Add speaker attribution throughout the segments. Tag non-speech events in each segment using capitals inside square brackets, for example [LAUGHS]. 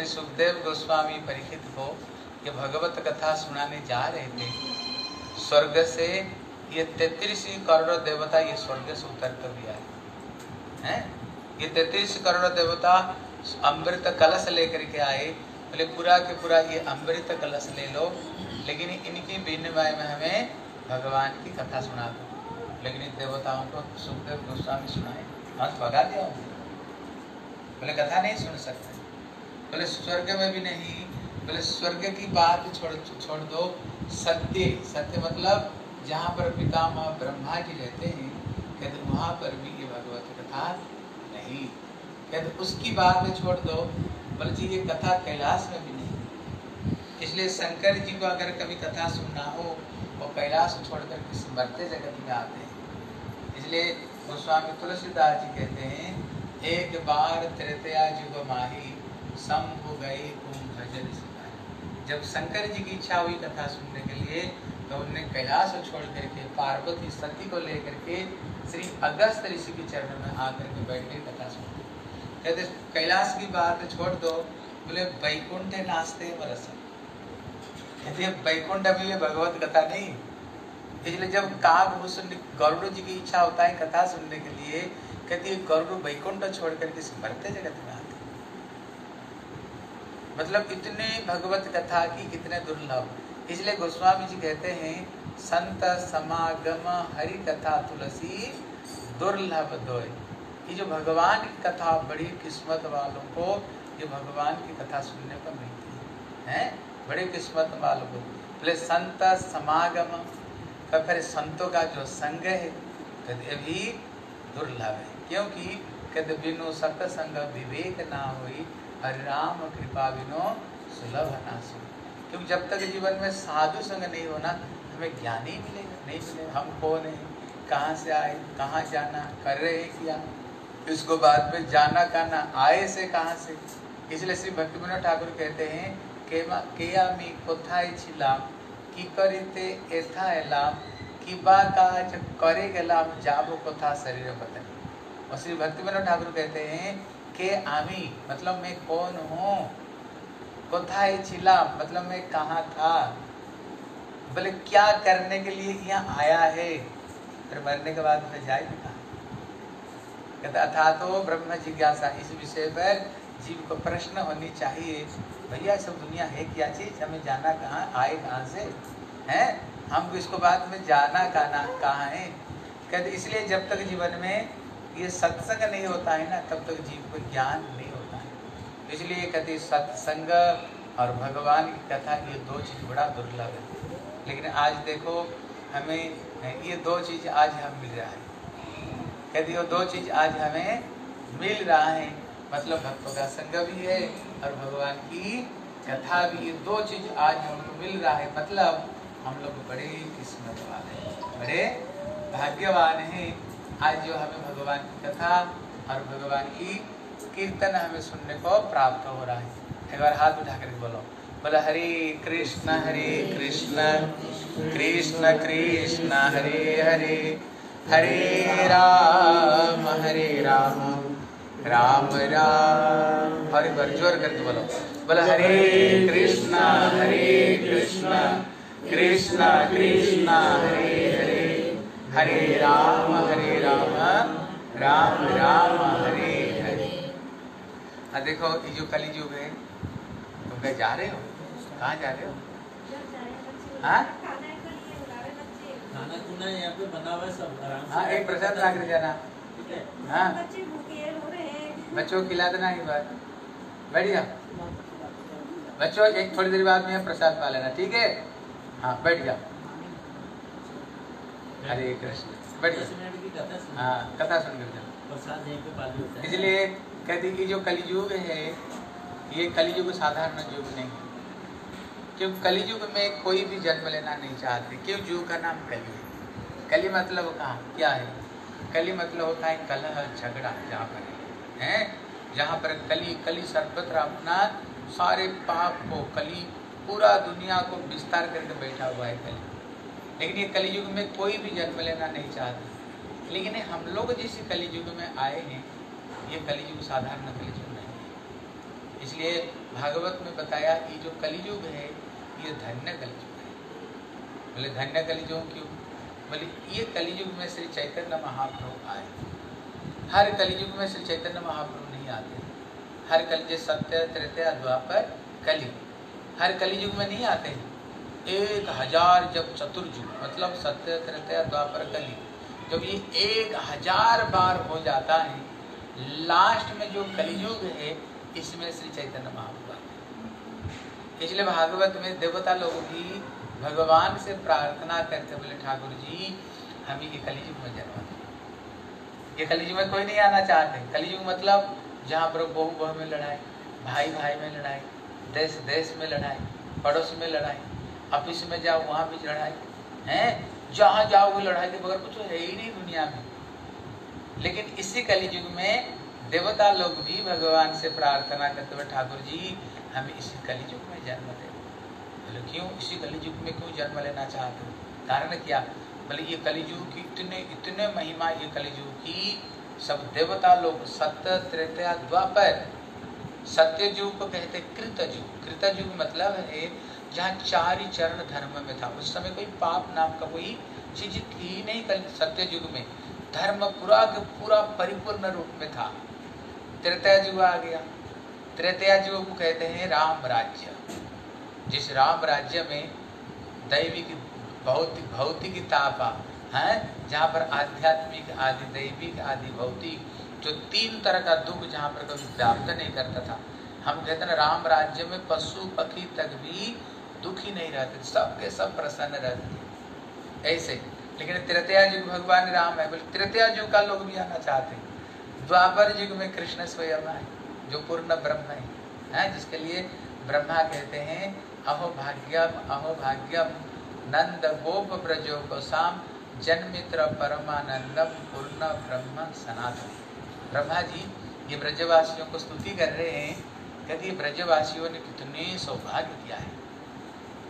Speaker 1: श्री सुखदेव गोस्वामी परीक्षित को ये भगवत कथा सुनाने जा रहे थे। स्वर्ग से ये तैतीस करोड़ देवता ये स्वर्ग से उतर कर आए। हैं? ये तैतीस करोड़ देवता अमृत कलश लेकर के आए। बोले, पूरा के पूरा ये अमृत कलश ले लो, लेकिन इनकी विनिमय में हमें भगवान की कथा सुना दो। लेकिन इन देवताओं को सुखदेव गोस्वामी सुनाए। हंस भगा दिया बोले, कथा नहीं सुन सकते। बोले स्वर्ग में भी नहीं बोले स्वर्ग की बात छोड़ छोड़ दो, सत्य सत्य मतलब जहाँ पर पितामह ब्रह्मा जी रहते हैं कहते वहाँ पर भी ये भगवत कथा नहीं। कहते उसकी बात में छोड़ दो बोले जी ये कथा कैलाश में भी नहीं। इसलिए शंकर जी को अगर कभी कथा सुनना हो, वो कैलाश छोड़कर किसी मरते जगत में आते हैं। इसलिए गोस्वामी तुलसीदास जी कहते हैं, एक बार त्रेतया जुग माही शंभु गई कुम भजन सिपाही जब शंकर जी की इच्छा हुई कथा सुनने के लिए तो उन्होंने कैलाश छोड़ करके, पार्वती सती को लेकर के श्री अगस्त ऋषि के चरण में आकर के बैठ के कथा सुनते कहते कैलाश की बात छोड़ दो। बोले, वैकुंठ नाचते बरस कहते वैकुंठ अभी भगवत कथा नहीं। इसलिए जब काकभूषण गरुड़ जी की इच्छा होता है कथा सुनने के लिए, कहती है, गरुड़ वैकुंठ छोड़ करके मरते जगत में मतलब इतने भगवत कथा की इतने दुर्लभ। इसलिए गोस्वामी जी कहते हैं, संत समागम हरि कथा तुलसी दुर्लभ दोय। ये जो भगवान की कथा, बड़ी किस्मत वालों को, ये भगवान की कथा सुनने पर मिलती है, हैं? बड़े किस्मत वालों को। बोले, संत समागम। का फिर संतों का जो संग है, कहते भी दुर्लभ है। क्योंकि कहते, बिनु सत्संग विवेक ना हुई हरि राम कृपा बिनो सुलभ ना सुन क्योंकि जब तक जीवन में साधु संग नहीं होना हमें ज्ञान ही मिलेगा नहीं मिलेगा हम कौन है कहाँ से आए कहाँ जाना कर रहे हैं क्या इसको बाद में जाना कहना आए से कहाँ से इसलिए श्री भक्ति विनोद ठाकुर कहते हैं केमा केयामी कोथाय छिलाम কি করিতে এথা এলাম কিবা কাজ करे গেলাম जाबो कोथा शरीर बदन और श्री भक्ति विनोद ठाकुर कहते हैं के आमी? मतलब मैं कौन हूँ? कोथाय छिलाम मतलब मैं कहाँ था? बोले, क्या करने के लिए यहाँ आया है? फिर मरने के बाद मैं जाए कहा कहता था तो ब्रह्म जिज्ञासा, इस विषय पर जीव को प्रश्न होनी चाहिए, भैया, सब दुनिया है क्या चीज़? हमें जाना कहाँ? आए कहाँ से? हैं? हमको इसको बाद में जाना कहाँ कहाँ है? कहते, इसलिए जब तक जीवन में ये सत्संग नहीं होता है ना, तब तक जीव को ज्ञान नहीं होता है। इसलिए कहते सत्संग और भगवान की कथा, ये दो चीज़ बड़ा दुर्लभ है। लेकिन आज देखो, हमें, ये दो चीज़ आज हम मिल रहा है। कहते ये दो चीज़ आज हमें मिल रहा है। मतलब भक्तों का संग भी है और भगवान की कथा भी। ये दो चीज़ आज हमको मिल रहा है। मतलब हम लोग बड़े किस्मत वाले बड़े भाग्यवान हैं। आज जो हमें भगवान की कथा और भगवान की कीर्तन हमें सुनने को प्राप्त हो रहा है। एक बार हाथ उठा कर बोलो। बोला, हरे कृष्ण हरे कृष्ण कृष्ण कृष्ण, हरे हरे हरे राम हरे राम राम राम। हरे बार ज़ोर करके बोलो। बोला, हरे कृष्ण हरे कृष्ण कृष्ण कृष्ण, हरे हरे राम हरे राम राम राम हरे हरे। आ देखो ये जो कली युग है तुम कहीं जा रहे हो? कहाँ जा रहे हो? हाँ?
Speaker 2: खाना खुना यहाँ पे बना हुआ सब आराम
Speaker 1: हाँ एक प्रसाद ला कर जाना।
Speaker 2: हाँ।
Speaker 3: बच्चे भूखे रो रहे हैं।
Speaker 1: बच्चों को खिला देना एक बार बैठ जाओ बच्चों एक थोड़ी देर बाद में प्रसाद पा लेना ठीक है? हाँ बैठ जाओ हरे कृष्ण।
Speaker 2: सुन
Speaker 1: हाँ कथा सुन कर जाओ
Speaker 2: प्रसाद यहीं पे पाली होता है
Speaker 1: इसलिए कहती कि जो कलयुग है, ये कलयुग साधारण युग नहीं है। क्यों? कलयुग में कोई भी जन्म लेना नहीं चाहते। क्यों? युग का नाम कली है। कली मतलब कहा? क्या है? कली मतलब होता है कलह, झगड़ा, जहाँ पर है? जहाँ पर कली कली सर्वत्र अपना सारे पाप को, कली पूरा दुनिया को विस्तार करके बैठा हुआ है कली। लेकिन ये कलयुग में कोई भी जन्म लेना नहीं चाहता। लेकिन हम लोग जिस कलयुग में आए हैं, ये कलयुग साधारण कलयुग नहीं है। इसलिए भागवत में बताया कि जो कलयुग है, ये धन्य कलयुग है। बोले, धन्य कलयुग क्यों? बोले, ये कलयुग में श्री चैतन्य महाप्रभु आए हर कलयुग में श्री चैतन्य महाप्रभु नहीं आते। हर कल जैसे सत्य त्रेतया द्वापर कलयुग हर कलयुग में नहीं आते एक हज़ार जब चतुर्युग मतलब सत्य त्रेतया द्वापर कलयुग जब ये एक हज़ार बार हो जाता है लास्ट में जो कलयुग है, इसमें श्री चैतन्य महाप्रभु इसलिए भागवत में देवता लोग भी भगवान से प्रार्थना करते बोले, ठाकुर जी, हम ये कलयुग में जन्म ये कलयुग में कोई नहीं आना चाहते। कलयुग मतलब जहाँ पर बहु बहु में लड़ाई भाई भाई में लड़ाई देश देश में लड़ाई, पड़ोस में लड़ाई ऑफ़िस में जाओ, वहाँ भी लड़ाई। है? जहाँ जाओ, वो लड़ाई के बगैर कुछ है ही नहीं दुनिया में। लेकिन इसी कलयुग में देवता लोग भी भगवान से प्रार्थना करते हुए, ठाकुर जी, हमें इसी कलयुग में जन्म दे बोले, क्यों? इसी कलयुग में क्यों जन्म लेना चाहते हो? कारण क्या? बोले, ये कलयुग की इतने इतने महिमा, ये कलयुग की सब देवता लोग सत्य त्रेतया द्वापर, सत्य युग को कहते कृत युग। कृत युग मतलब है जहाँ चार ही चरण धर्म में था। उस समय कोई पाप नाम का कोई चीज़ थी नहीं कल सत्य युग में। धर्म पूरा पूरा परिपूर्ण रूप में था। त्रेतया युग आ गया। त्रेतया युग को कहते हैं राम राज्य। जिस राम राज्य में दैविक भौतिक भौतिक तापा है, जहाँ पर आध्यात्मिक आदि, दैविक आदि, भौतिक, जो तीन तरह का दुख जहाँ पर कभी व्याप्त नहीं करता था। हम कहते हैं राम राज्य में पशु पक्षी तक भी दुखी नहीं रहते सबके सब प्रसन्न रहते। ऐसे। लेकिन तृतीया युग भगवान राम है बोले तृतीया युग का लोग भी आना चाहते हैं। द्वापर युग में कृष्ण स्वयं है जो पूर्ण ब्रह्म है, है जिसके लिए ब्रह्मा कहते हैं अहो भाग्यम अहो भाग्यम नंद गोप ब्रजो गोसाम जन्मित्र परमानंदम पूर्ण ब्रह्म सनातन। ब्रह्मा जी ये ब्रजवासियों को स्तुति कर रहे हैं कहते ब्रजवासियों ने कितने सौभाग्य किया है।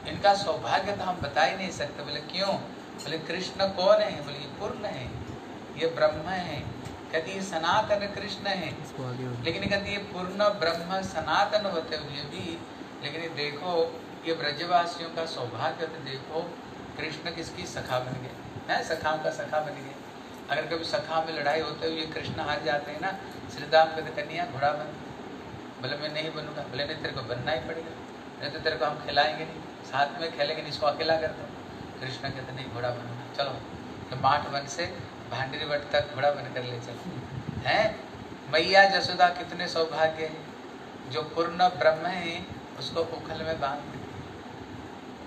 Speaker 1: इनका सौभाग्य तो हम बता ही नहीं सकते बोले क्यों? बोले कृष्ण कौन है? बोले ये पूर्ण है। ये ब्रह्म है। कहती ये सनातन कृष्ण है। लेकिन कहती ये पूर्ण ब्रह्म सनातन होते हुए भी लेकिन देखो ये ब्रजवासियों का सौभाग्य तो देखो कृष्ण किसकी? सखा बन गए। है? सखाओं का सखा बन गए। अगर कभी सखा में लड़ाई होते हुए कृष्ण हार जाते हैं ना श्रीदाम कहते कन्या घोड़ा बन। बोले मैं नहीं बनूँगा। बोले नहीं तेरे को बनना ही पड़ेगा। नहीं तो तेरे को हम खिलाएँगे नहीं। साथ में खेलेंगे नहीं, इसको अकेला कर दो। कृष्ण कहते, नहीं, घोड़ा बनूँगा चलो। तो माठ वन से भांडरी वट तक घोड़ा बन कर ले चलो। है? मैया जसोदा कितने सौभाग्य है। जो पूर्ण ब्रह्म है, उसको उखल में बाँध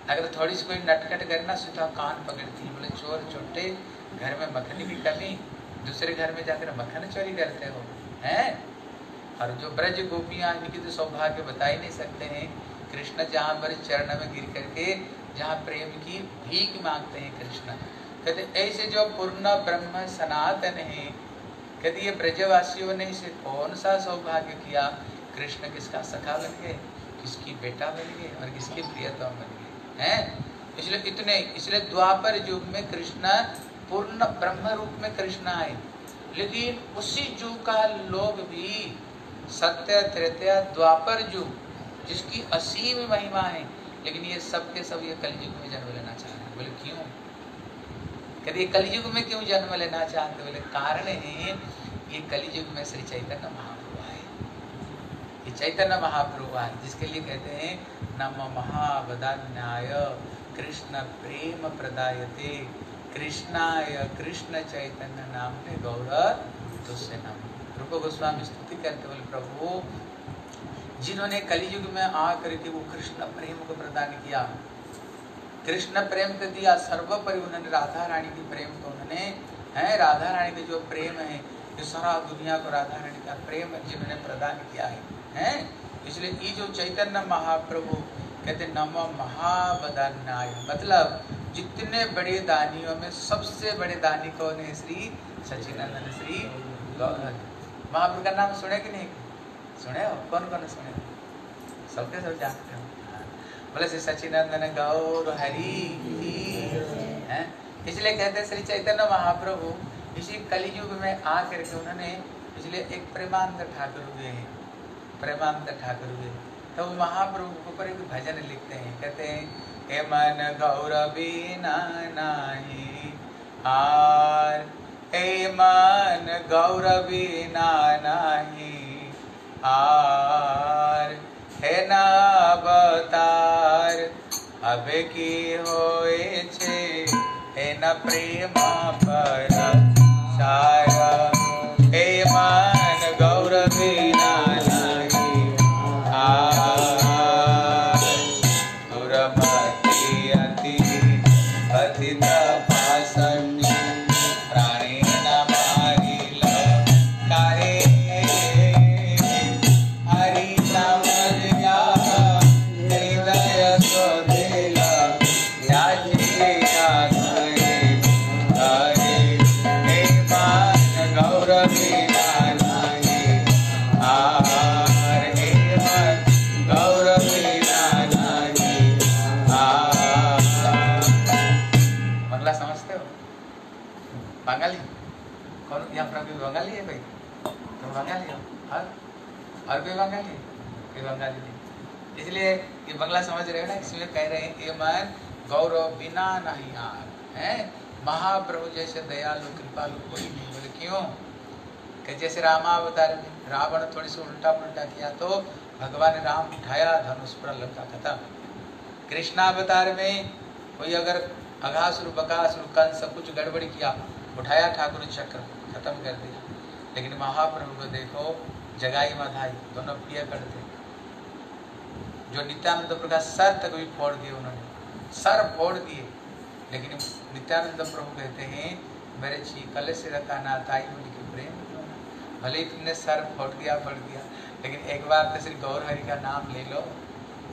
Speaker 1: अगर थोड़ी सी कोई नटखट करे ना, सीधा कान पकड़ती बोले, चोर चोटे, घर में मक्खनी की कमी। दूसरे घर में जाकर मक्खन चोरी करते हो। हैं? और जो ब्रज गोपियाँ इनकी तो सौभाग्य बता ही नहीं सकते हैं। कृष्ण जहाँ पर चरण में गिर करके, जहाँ प्रेम की भीख मांगते हैं कृष्ण। कहते, ऐसे जो पूर्ण ब्रह्म सनातन है, कहते, ये ब्रजवासियों ने इसे कौन सा सौभाग्य किया? कृष्ण किसका सखा बन गए? किसकी बेटा बन गए? और किसकी प्रियतम बन गए? हैं? इसलिए इतने, इसलिए द्वापर युग में कृष्ण पूर्ण ब्रह्म रूप में कृष्ण आए। लेकिन उसी युग का लोग भी सत्य, तृतीय, द्वापर युग जिसकी असीम महिमा है, लेकिन ये सब के सब ये कलयुग में जन्म लेना चाह रहे हैं। बोले, क्यों? कहते, ये कलयुग में क्यों जन्म लेना चाहते बोले, कारण है, ये कलयुग में श्री चैतन्य महाप्रभु आए ये चैतन्य महाप्रभु आए जिसके लिए कहते हैं, नम महावदान्याय, कृष्ण प्रेम प्रदायते, कृष्णाय, कृष्ण चैतन्य नाम ने गौर तुझसे नाम। रूप गोस्वामी, स्तुति करते बोले, प्रभु जिन्होंने कलयुग में आकर के वो कृष्ण प्रेम को प्रदान किया। कृष्ण प्रेम को दिया, सर्वोपरि उन्होंने राधा रानी की प्रेम को उन्होंने, है, राधा रानी के जो प्रेम है, ये सारा दुनिया को राधा रानी का प्रेम जिन्होंने प्रदान किया है, हैं? इसलिए ये जो चैतन्य महाप्रभु कहते नम महाबदान्याय मतलब जितने बड़े दानियों में सबसे बड़े दानी कौन है? श्री सचिनंदन श्री महाप्रभु का नाम सुने कि नहीं? सुने हो कौन कौन सुने सबके सब जानते हो। बोले, श्री सचिनंदन गौर हरि है? इसलिए कहते हैं, श्री चैतन्य महाप्रभु, इसी कलयुग में आकर के उन्होंने इसलिए एक प्रेमानंद ठाकुर हुए हैं। प्रेमानंद ठाकुर हुए तो वो महाप्रभु के ऊपर एक भजन लिखते हैं। कहते हैं, हे मन गौरवी नाही, आर हे मन गौरवी नाही आर है ना अवतार अब की होए छे? है ना प्रेमा पर सारा इसलिए ये बंगला समझ रहे हो, ना इसमें कह रहे हैं ये मन, गौरव बिना नहीं आर है? महाप्रभु जैसे दयालु, कृपालु कोई नहीं, बोले, क्यों? कि जैसे रामावतार में रावण थोड़ी सी उल्टा पुल्टा किया तो भगवान राम उठाया, धनुष पर लंका खत्म कृष्णावतार में कोई अगर अघासुर, बकासुर, कंस, कुछ गड़बड़ी किया, उठाया ठाकुर चक्र, खत्म कर दिया। लेकिन महाप्रभु को देखो, जगाई मधाई, दोनों प्रिय करते जो नित्यानंद प्रकाश सर तक भी फोड़ दिए उन्होंने। सर फोड़ दिए। लेकिन नित्यानंद प्रभु कहते हैं, मेरे चीकले से रखा ना ताई उनकी प्रेम भले ही तुमने सर फोड़ दिया फोड़ दिया, लेकिन एक बार तो श्री गौर हरि का नाम ले लो।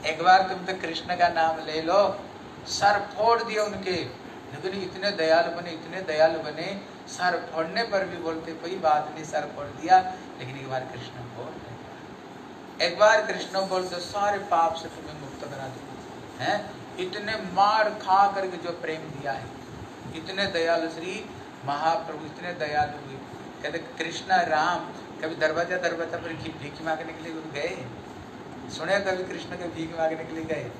Speaker 1: एक बार तुम तो कृष्ण का नाम ले लो। सर फोड़ दिए उनके। लेकिन इतने दयालु बने, इतने दयालु बने, सर फोड़ने पर भी बोलते, कोई बात नहीं, सर फोड़ दिया। लेकिन एक बार कृष्ण रहे एक बार कृष्ण बोल तो सारे पाप से तुम्हें मुक्त करा दूँगा हैं? इतने मार खा करके जो प्रेम दिया है। इतने दयालु श्री महाप्रभु, इतने दयालु हुए। कहते कृष्ण राम, कभी दरवाज़ा दरवाज़ा पर भीख मांगने के लिए गए? सुने कभी कृष्ण के भीख मांगने के लिए गए?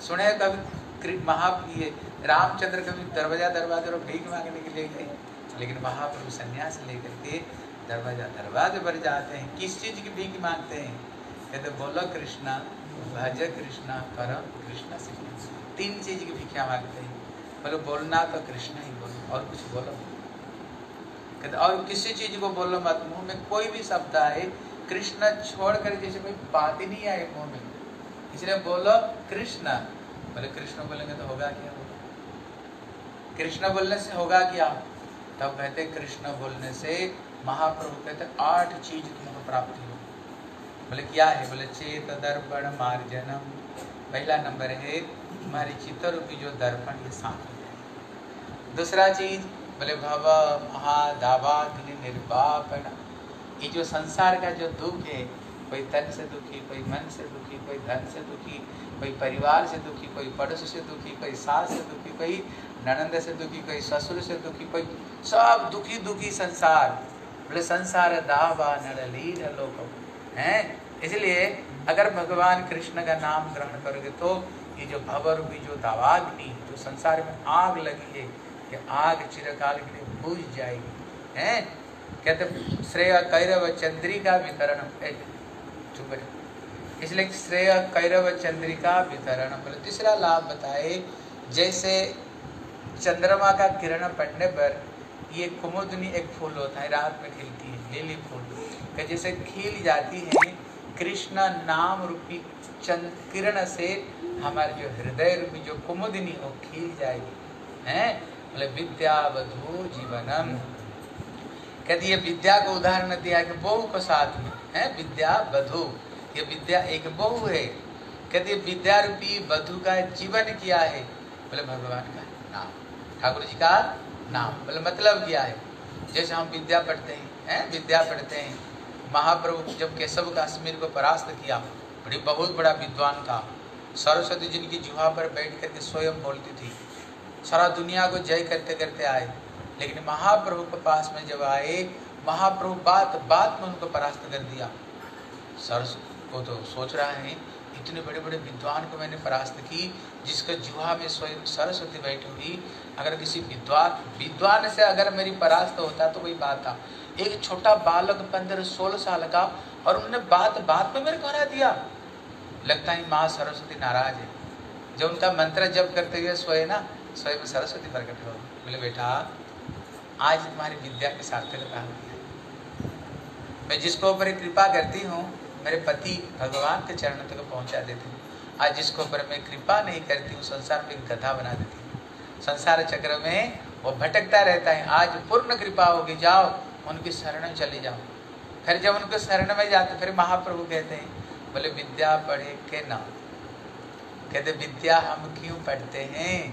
Speaker 1: सुने कभी कृ- महा ये रामचंद्र कभी दरवाज़ा दरवाज़ा पर भीख मांगने के लिए गए? लेकिन महाप्रभु संन्यास लेकर के दरवाज़ा दरवाजे पर जाते हैं। किस चीज़ की भीख मांगते हैं? कहते बोलो कृष्णा, भज कृष्णा, कर कृष्णा से। तीन चीज़ की भिक्षा मांगते हैं। बोलो, बोलना तो कृष्ण ही बोलो, और कुछ बोलो? कहते, और किसी चीज़ को बोलो मत, मुँह में कोई भी शब्द आए, कृष्ण छोड़ कर जैसे कोई बात ही नहीं आए मुँह में। इसलिए बोलो कृष्ण। बोले, कृष्ण बोलेंगे तो होगा क्या? होगा कृष्ण बोलने से होगा क्या? तब कहते, कृष्ण बोलने से महाप्रभु कहते, आठ चीज़ तुमको प्राप्ति हो बोले, क्या है? बोले, चेत दर्पण मार्जनम। पहला नंबर है, तुम्हारी चित्त जो दर्पण ये जाए दूसरा चीज़, बोले, भव महादावाग्नि निर्वापण। ये जो संसार का जो दुख है, कोई तन से दुखी, कोई मन से दुखी, कोई धन से दुखी, कोई परिवार से दुखी, कोई पड़ोस से दुखी, कोई सास से दुखी, कोई ननंद से दुखी, कोई ससुर से दुखी, कोई सब दुखी दुखी संसार। बोले, संसार दावा नरलीर लोक हैं। इसलिए अगर भगवान कृष्ण का नाम ग्रहण करोगे तो ये जो भवर रूपी जो दावाग्नि, जो संसार में आग लगी है, ये आग चिरकाल के लिए बुझ जाएगी। हैं? कहते श्रेय कैरव चंद्रिका वितरण इसलिए श्रेय कैरव चंद्रिका वितरण बोले, तीसरा लाभ बताए, जैसे चंद्रमा का किरण पड़ने पर ये कुमुदनी एक फूल होता है, रात में खिलती है लिली फूल। कि जैसे खिल जाती है, कृष्ण नाम रूपी चंद किरण से हमारे जो हृदय रूपी जो कुमुदिनी हो खिल जाएगी। है? बोले विद्या वधु जीवनम। कहती, ये विद्या को उदाहरण दिया कि बहू को साथ में। है? विद्या वधु ये विद्या एक बहू है। कहती विद्या रूपी वधु का जीवन क्या है। बोले, भगवान का नाम। ठाकुर जी का नाम। बोले मतलब क्या है? जैसे हम विद्या पढ़ते हैं। हैं? विद्या पढ़ते हैं। महाप्रभु जब केशव काश्मीर को परास्त किया, बड़ी, बहुत बड़ा विद्वान था। सरस्वती जिनकी जुहा पर बैठ करके स्वयं बोलती थी, सारा दुनिया को जय करते करते आए। लेकिन महाप्रभु के पास में जब आए, महाप्रभु बात बात में उनको परास्त कर दिया। सरस को तो सोच रहा है, इतने बड़े बड़े विद्वान को मैंने परास्त की, जिसका जुहा में स्वयं सरस्वती बैठी हुई। अगर किसी विद्वान विद्वान से अगर मेरी परास्त होता तो वही बात था। एक छोटा बालक पंद्रह सोलह साल का और उन्होंने बात बात में मेरे को हरा दिया। लगता है माँ सरस्वती नाराज़ है। जब उनका मंत्र जप करते हुए सोए ना, सोए में सरस्वती प्रकट हो। बोले, बेटा, आज तुम्हारी विद्या की सार्थकता हो। गई मैं जिसको ऊपर कृपा करती हूँ, मेरे पति भगवान के चरण तक पहुँचा देते हैं। आज जिसको ऊपर मैं कृपा नहीं करती हूँ, संसार में गधा बना देती हूँ। संसार चक्र में वो भटकता रहता है। आज पूर्ण कृपा होगी। जाओ उनकी शरण चले जाओ फिर जब उनके शरण में जाते, फिर महाप्रभु कहते हैं, बोले, विद्या पढ़े के ना? कहते, विद्या हम क्यों पढ़ते हैं?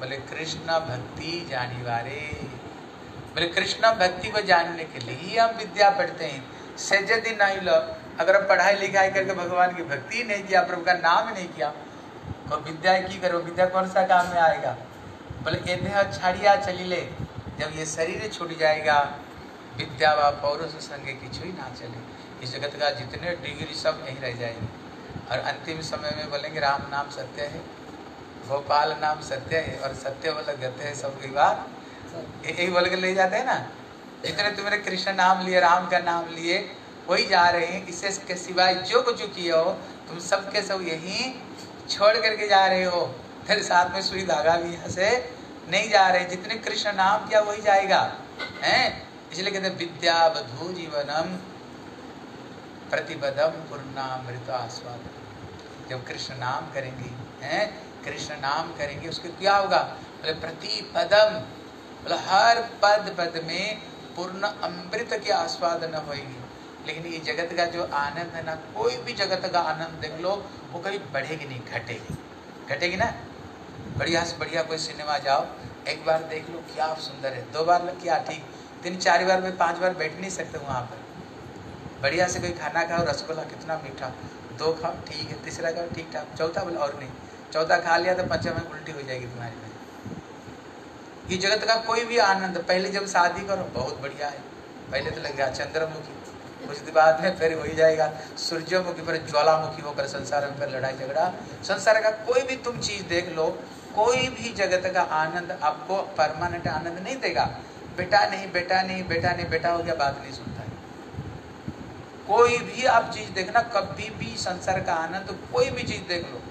Speaker 1: बोले, कृष्ण भक्ति जानी वारे। बोले, कृष्ण भक्ति को जानने के लिए ही हम विद्या पढ़ते हैं। सजदी नहीं लो। अगर हम पढ़ाई लिखाई करके भगवान की भक्ति नहीं किया, प्रभु का नाम नहीं किया तो विद्या की करो? विद्या कौन सा काम में आएगा? बोले एदेह छाड़िया चली ले। जब ये शरीर छूट जाएगा विद्या व पौरुष संगे किचु ही ना चले। इस जगत का जितने डिग्री सब यहीं रह जाएँगे। और अंतिम समय में बोलेंगे राम नाम सत्य है भोपाल नाम सत्य है और सत्य बोले गते है सब बात। यही बोल के ले जाते हैं ना? जितने तुमने कृष्ण नाम लिए राम का नाम लिए वही जा रहे हैं। इससे के सिवाय जो कुछ किए हो तुम सबके सब यही छोड़ करके जा रहे हो। फिर साथ में सुई धागा भी यहाँ से नहीं जा रहे। जितने कृष्ण नाम किया वही जाएगा। हैं? इसलिए कहते विद्या बधु जीवनम प्रतिपदम पूर्णामृत आस्वाद। जब कृष्ण नाम करेंगे, हैं, कृष्ण नाम करेंगे, उसके क्या होगा? बोले, प्रतिपदम, बोले, हर पद पद में पूर्ण अमृत की आस्वादन होगी लेकिन ये जगत का जो आनंद है ना, कोई भी जगत का आनंद देख लो, वो कभी बढ़ेगी नहीं, घटेगी। घटेगी ना? बढ़िया से बढ़िया कोई सिनेमा जाओ, एक बार देख लो, क्या सुंदर है। दो बार क्या ठीक। तीन चार बार में पाँच बार बैठ नहीं सकते वहाँ पर। बढ़िया से कोई खाना खाओ, रसगुल्ला कितना मीठा। दो खाओ, ठीक है। तीसरा खाओ, ठीक ठाक। चौथा बोले, और नहीं। चौथा खा लिया तो पंचम में उल्टी हो जाएगी तुम्हारी में ये जगत का कोई भी आनंद, पहले जब शादी करो, बहुत बढ़िया है। पहले तो लग गया चंद्रमुखी। कुछ दिन बाद में फिर हो ही जाएगा। सूर्यमुखी, फिर ज्वालामुखी होकर संसार में फिर लड़ाई झगड़ा। संसार का कोई भी तुम चीज़ देख लो, कोई भी जगत का आनंद आपको परमानेंट आनंद नहीं देगा। बेटा नहीं बेटा नहीं बेटा नहीं, बेटा हो गया, बात नहीं सुनता है। कोई भी आप चीज़ देखना, कभी भी संसार का आनंद, कोई भी चीज़ देख लो,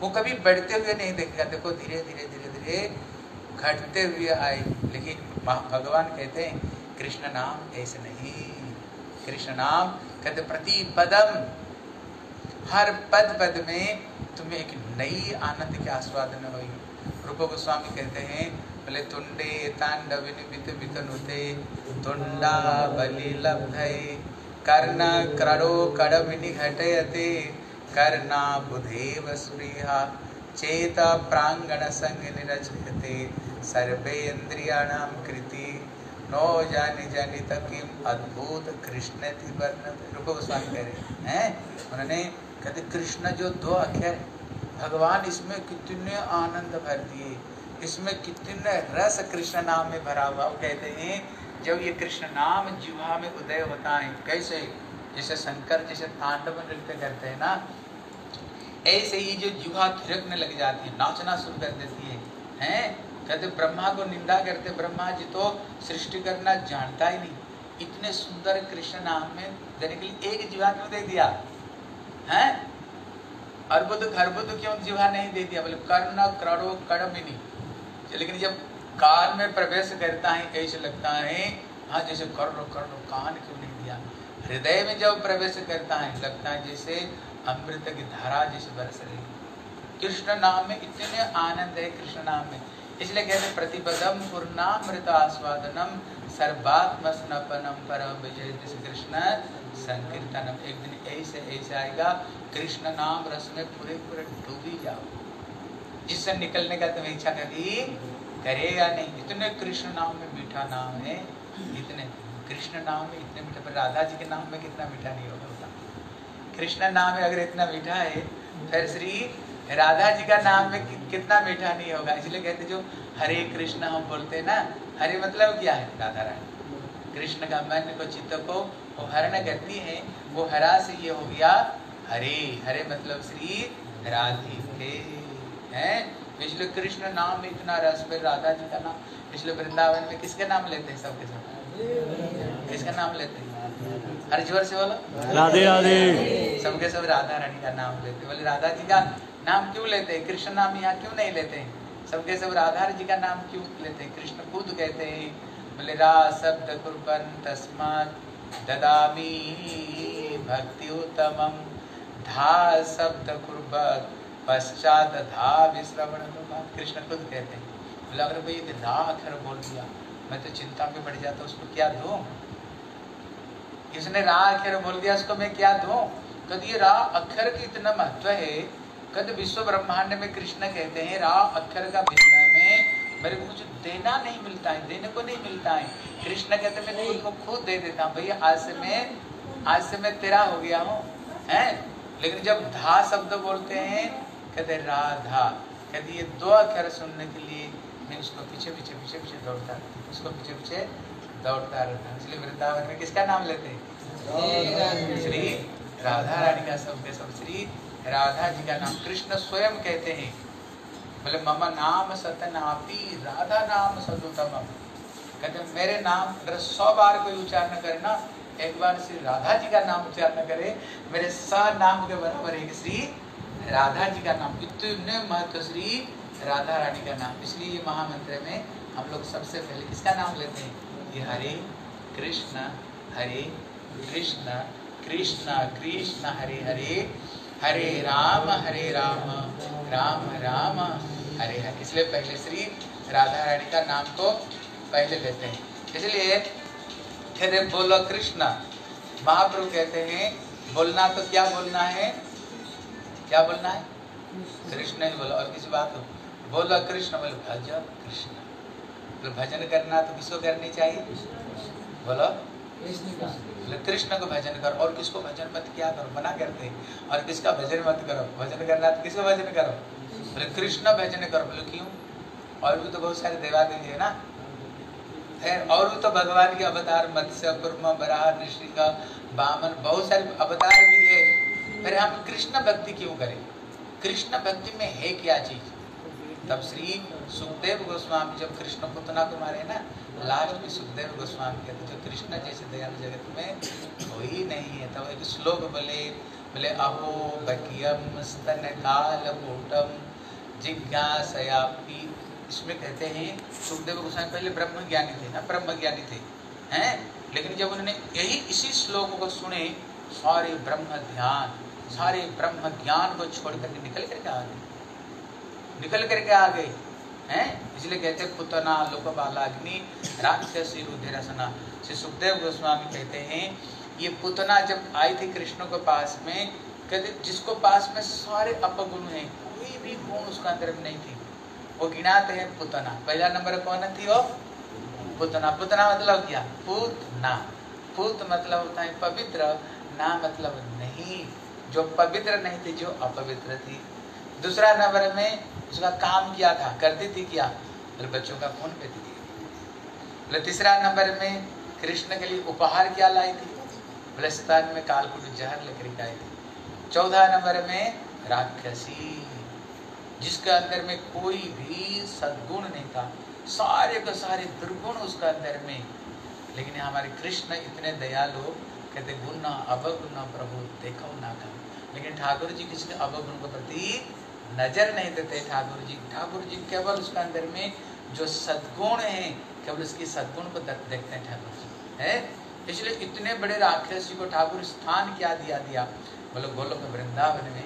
Speaker 1: वो कभी बढ़ते हुए नहीं देखेगा। देखो, धीरे धीरे धीरे धीरे घटते हुए आए। लेकिन भगवान कहते हैं, कृष्ण नाम ऐसे नहीं। कृष्ण नाम कहते प्रति पदम, हर पद पद में तुम्हें एक नई आनंद की आस्वादन होगी। रूप गोस्वामी कहते हैं बोले तुंडे तांडव निबित बितनुते तुंडा बलि लब्धे। कर्ण क्रडो कडविनि घटयते कर्णा बुधेव सुरिहा चेत प्रांगण संग निरजते, सर्वे इंद्रियाणाम कृति। नो जानी जानी तकिम अद्भुत कृष्ण थी वर्ण रूप गोस्वामी कह रहे हैं उन्होंने कहते कृष्ण जो दो अक्षर भगवान इसमें कितने आनंद भर दिए। इसमें कितने रस कृष्ण नाम में भरा हुआ कहते हैं, जब ये कृष्ण नाम जुहा में उदय होता है, कैसे? जैसे शंकर, जैसे तांडव नृत्य करते हैं ना, ऐसे ही जो जुहा थिरकने लग जाती है, नाचना शुरू कर देती है, हैं? कहते ब्रह्मा को निंदा करते, ब्रह्मा जी तो सृष्टि करना जानता ही नहीं। इतने सुंदर कृष्ण नाम में देने के लिए एक जीवा क्यों दे दिया? है? अर्बुद खरबुद क्यों जीवा नहीं दे दिया? बोले, कर्ण करो कड़मिनी लेकिन जब कान में प्रवेश करता है कैसे लगता है हाँ जैसे कर लो कर लो, कान क्यों नहीं दिया? हृदय में जब प्रवेश करता है, लगता है जैसे अमृत की धारा जैसे बरस रही कृष्ण नाम में इतने आनंद है, कृष्ण नाम में। इसलिए कहते प्रतिपदम पूर्णामृत आस्वादनम सर्वात्म स्नपनम परम विजय। कृष्ण संकीर्तनम, एक दिन ऐसे ऐसे आएगा, कृष्ण नाम रस में पूरे पूरे डूबी जाओ। जिससे निकलने का तुम्हें इच्छा कभी करेगा नहीं। इतने कृष्ण नाम में मीठा नाम है, इतने कृष्ण नाम में इतने मीठा, पर राधा जी के नाम में कितना मीठा नहीं होगा कृष्ण नाम में अगर इतना मीठा है, फिर श्री राधा जी का नाम में कितना मीठा नहीं होगा। इसलिए कहते जो हरे कृष्ण हम बोलते हैं ना, हरे मतलब क्या है? राधा रानी। कृष्ण का मन को, चित्त को वो हरण करती है, वो हरा से ये हो गया हरे। हरे मतलब श्री राधिके हैं? इसलिए कृष्ण नाम में इतना रस फिर राधा जी का नाम। इसलिए वृंदावन में किसके नाम लेते हैं सबके सब? किसका नाम लेते हैं? हर ज़ोर से बोलो।
Speaker 4: राधे राधे।
Speaker 1: सबके सब राधा रानी का नाम लेते बोले राधा जी का नाम क्यों लेते हैं? कृष्ण नाम यहाँ क्यों नहीं लेते हैं? सबके सब राधा जी का नाम क्यों लेते हैं? कृष्ण खुद कहते हैं। बोले रा शब्द कुर्बन तस्मात ददामी भक्ति उत्तम। धा शब्द कुर्बत पश्चात धा विश्रवण कृष्ण खुद कहते हैं, बोला, अगर कोई एक धा अक्षर बोल दिया, मैं तो चिंता में पड़ जाता उसको क्या दूँ? इसने रा अक्षर बोल दिया, उसको मैं क्या दूँ? कद ये रा अक्षर की इतना महत्व है? कद विश्व ब्रह्मांड में कृष्ण कहते हैं, रा अक्षर का विषय में, मेरे को कुछ देना नहीं मिलता है, देने को नहीं मिलता है। कृष्ण कहते, मैं खुद को खुद दे देता हूँ, भैया, आज से मैं, आज से मैं तेरा हो गया हूँ, हैं? लेकिन जब धा शब्द बोलते हैं कहते राधा। कहते ये दो अक्षर सुनने के लिए मैं उसको पीछे पीछे पीछे पीछे दौड़ता उसको पीछे पीछे दौड़ता रहता इसलिए वृंदावन में किसका नाम लेते हैं? श्री राधा रानी का सबके सब श्री राधा जी का नाम कृष्ण स्वयं कहते हैं। बोले मम नाम सतनापी राधा नाम सदुतम कहते मेरे नाम अगर सौ बार कोई उच्चारण करे ना एक बार श्री राधा जी का नाम उच्चारण करे मेरे स नाम के बराबर है श्री राधा जी का नाम, इतने महत्व श्री राधा रानी का नाम। इसलिए ये महामंत्र में हम लोग सबसे पहले किसका नाम लेते हैं? ये हरे कृष्ण हरे कृष्ण कृष्ण कृष्ण, हरे हरे हरे राम हरे राम राम राम, हरे हरे। इसलिए पहले श्री राधा रानी का नाम को पहले लेते हैं। इसलिए बोलो कृष्ण। महाप्रभु कहते हैं, बोलना तो क्या बोलना है? क्या बोलना है? कृष्ण ही बोला, और किसी बात हो बोलो, कृष्ण बोलो भज कृष्ण। बोलो, भजन करना तो किसको करनी चाहिए? बोलो। बोले, कृष्ण को भजन करो, और किसको भजन मत क्या करो, मना करते। और किसका भजन मत करो? भजन करना तो किसको भजन करो? बोले, कृष्ण भजन करो। बोले, क्यों? और भी तो बहुत सारे देवादेवी है ना? है, और भी तो भगवान के अवतार, मत्स्य, कुर्म, बराह ऋषिका बामन, बहुत सारे अवतार भी है। फिर हम कृष्ण भक्ति क्यों करें? कृष्ण भक्ति में है क्या चीज़? तब श्री सुखदेव गोस्वामी जब कृष्ण पुतना को मारे ना, लास्ट में सुखदेव गोस्वामी कहते, जो कृष्ण जैसे दयालु जगत में कोई नहीं है। तब एक श्लोक बोले बोले, अहो बकियम स्तन काल कूटम जिज्ञासयापि इसमें कहते हैं, सुखदेव गोस्वामी पहले ब्रह्म ज्ञानी थे ना ब्रह्म ज्ञानी थे, हैं? लेकिन जब उन्होंने यही इसी श्लोक को सुने, सारे ब्रह्म ध्यान सारे ब्रह्म ज्ञान को छोड़ करके निकल करके आ गए। निकल करके आ गए, हैं? इसलिए कहते पुतना लोकबालाग्नि राक्षसी रुधिरसना। श्री सुखदेव गोस्वामी कहते हैं, ये पुतना जब आई थी कृष्ण के पास में, कहते जिसको पास में सारे अपगुण हैं, कोई भी गुण उसका अंदर नहीं थी। वो गिनाते हैं पुतना। पहला नंबर कौन थी वो? पुतना। पुतना मतलब क्या? पुतना। पुत मतलब होता है पवित्र, ना मतलब नहीं। जो पवित्र नहीं थी, जो अपवित्र थी। दूसरा नंबर में उसका काम किया था, करती थी क्या? बोले बच्चों का खून पीती थी। बोले, तीसरा नंबर में कृष्ण के लिए उपहार क्या लाई थी? बोले स्तन में कालकुट जहर लेकर के आई थी चौदह नंबर में राक्षसी, जिसके अंदर में कोई भी सद्गुण नहीं था। सारे के सारे दुर्गुण उसका अंदर में। लेकिन हमारे कृष्ण इतने दयालु कहते, गुण न अवगुण ना प्रभु, देखो ना कर। लेकिन ठाकुर जी किसी अवगुण के प्रति नज़र नहीं देते। ठाकुर जी ठाकुर जी केवल उसका अंदर में जो सद्गुण है, केवल उसकी सद्गुण को देखते हैं ठाकुर जी है? इसलिए इतने बड़े राक्षस जी को ठाकुर स्थान क्या दिया दिया? बोलो गोलोक वृंदावन में,